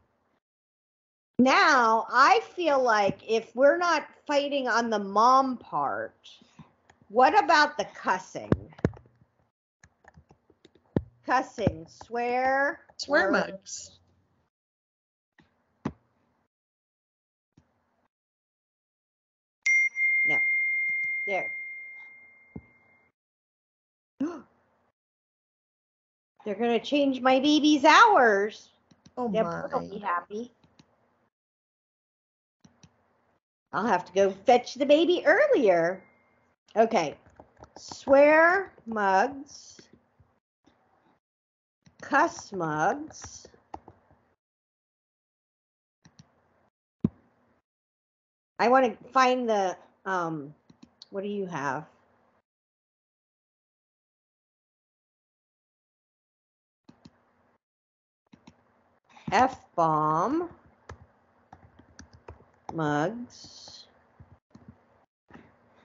now I feel like if we're not fighting on the mom part, what about the cussing? Cussing, swear, swear mugs. No. There. They're gonna change my baby's hours. Oh Deborah my! will be happy. I'll have to go fetch the baby earlier. Okay. Swear mugs. Cuss mugs. I want to find the um what do you have? F bomb mugs.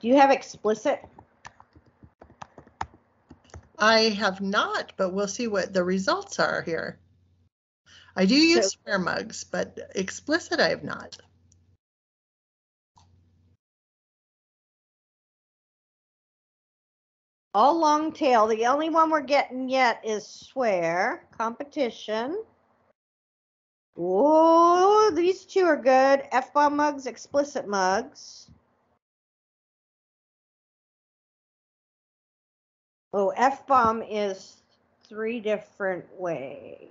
Do you have explicit? I have not, but we'll see what the results are here. I do use so, swear mugs, but explicit I have not. All long tail. The only one we're getting yet is swear, competition. Oh, these two are good. F bomb mugs, explicit mugs. Oh, F bomb is three different ways.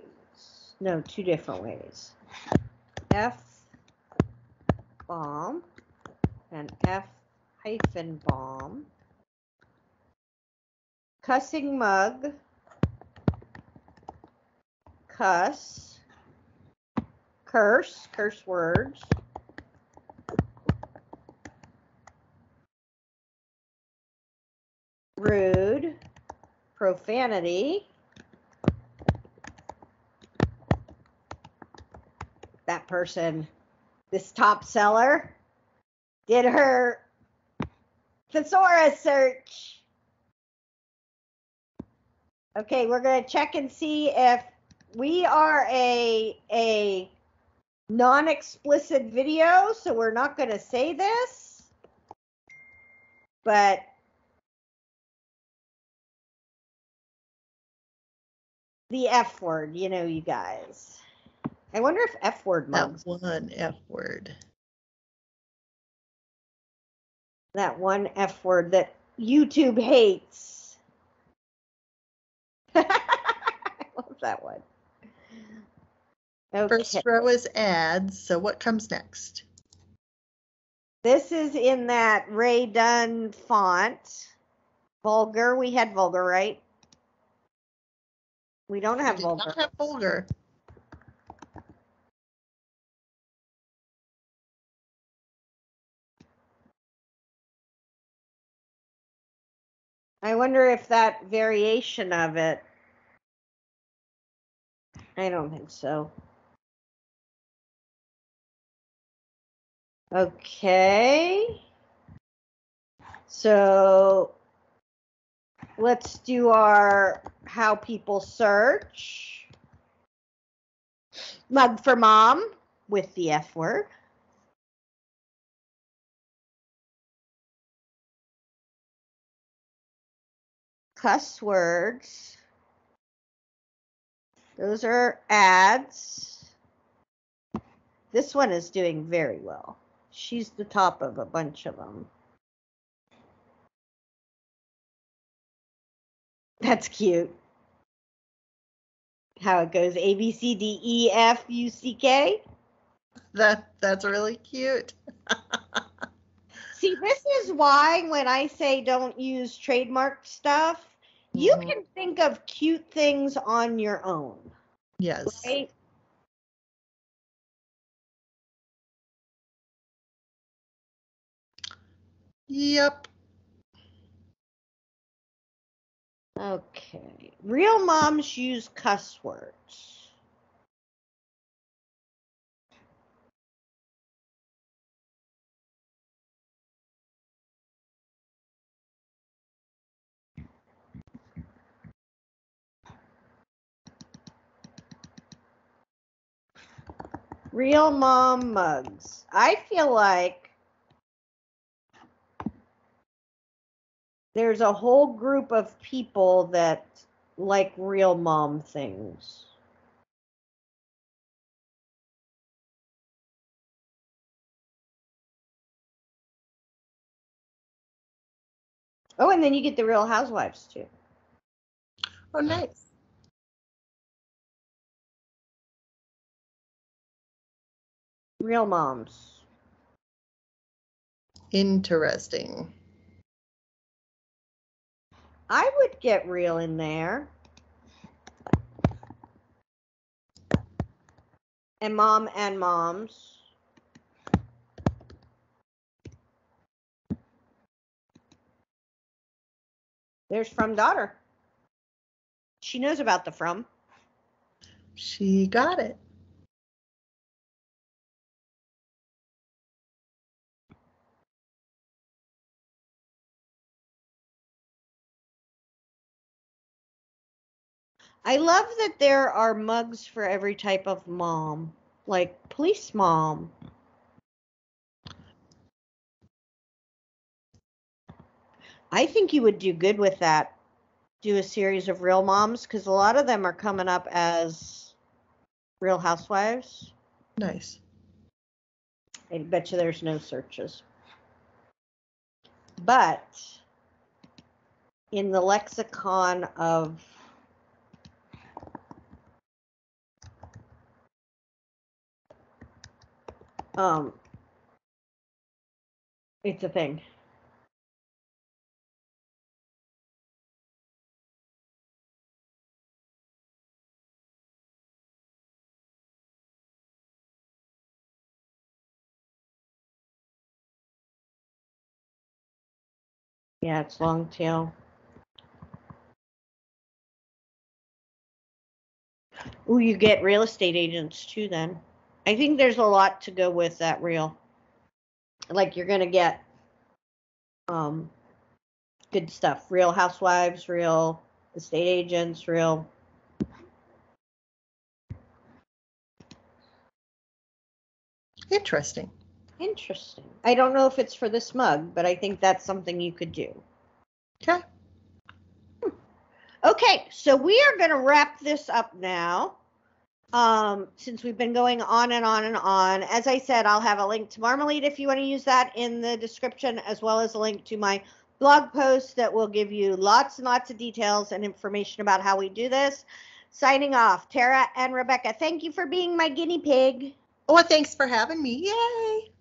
No, two different ways. F bomb and F hyphen bomb. Cussing mug. Cuss. Curse. Curse words. Rude. Profanity. That person, this top seller, did her thesaurus search. Okay, we're going to check and see if we are a a non-explicit video, so we're not going to say this. But the F word, you know, you guys. I wonder if F word mugs. That one F word. That one F word that YouTube hates. I love that one. Okay. First row is ads. So what comes next? This is in that Ray Dunn font. Vulgar. We had vulgar, right? We don't have We vulgar. not have vulgar. I wonder if that variation of it. I don't think so. Okay. So let's do our how people search. Mug for mom with the F word. cuss words. Those are ads. This one is doing very well. She's the top of a bunch of them. That's cute. How it goes A, B, C, D, E, F, U, C, K. That that's really cute. See, this is why when I say don't use trademark stuff, you Mhm. can think of cute things on your own. Yes. Right? Yep. Okay. Real moms use cuss words. Real mom mugs. I feel like there's a whole group of people that like real mom things. Oh, and then you get the real housewives too. Oh, nice. Real moms. Interesting. I would get real in there. And mom and moms. There's from daughter. She knows about the from. She got it. I love that there are mugs for every type of mom, like police mom. I think you would do good with that. Do a series of real moms because a lot of them are coming up as Real Housewives. Nice. I bet you there's no searches. But in the lexicon of um it's a thing. Yeah, it's long tail. Ooh, you get real estate agents too then. I think there's a lot to go with that real. Like you're gonna get um good stuff. Real housewives, real estate agents, real Interesting. interesting. I don't know if it's for this mug, but I think that's something you could do. Okay. Okay, so we are going to wrap this up now. Um, since we've been going on and on and on, as I said, I'll have a link to Marmalead if you want to use that in the description, as well as a link to my blog post that will give you lots and lots of details and information about how we do this. Signing off, Kara and Rebekah, thank you for being my guinea pig. Oh, thanks for having me. Yay.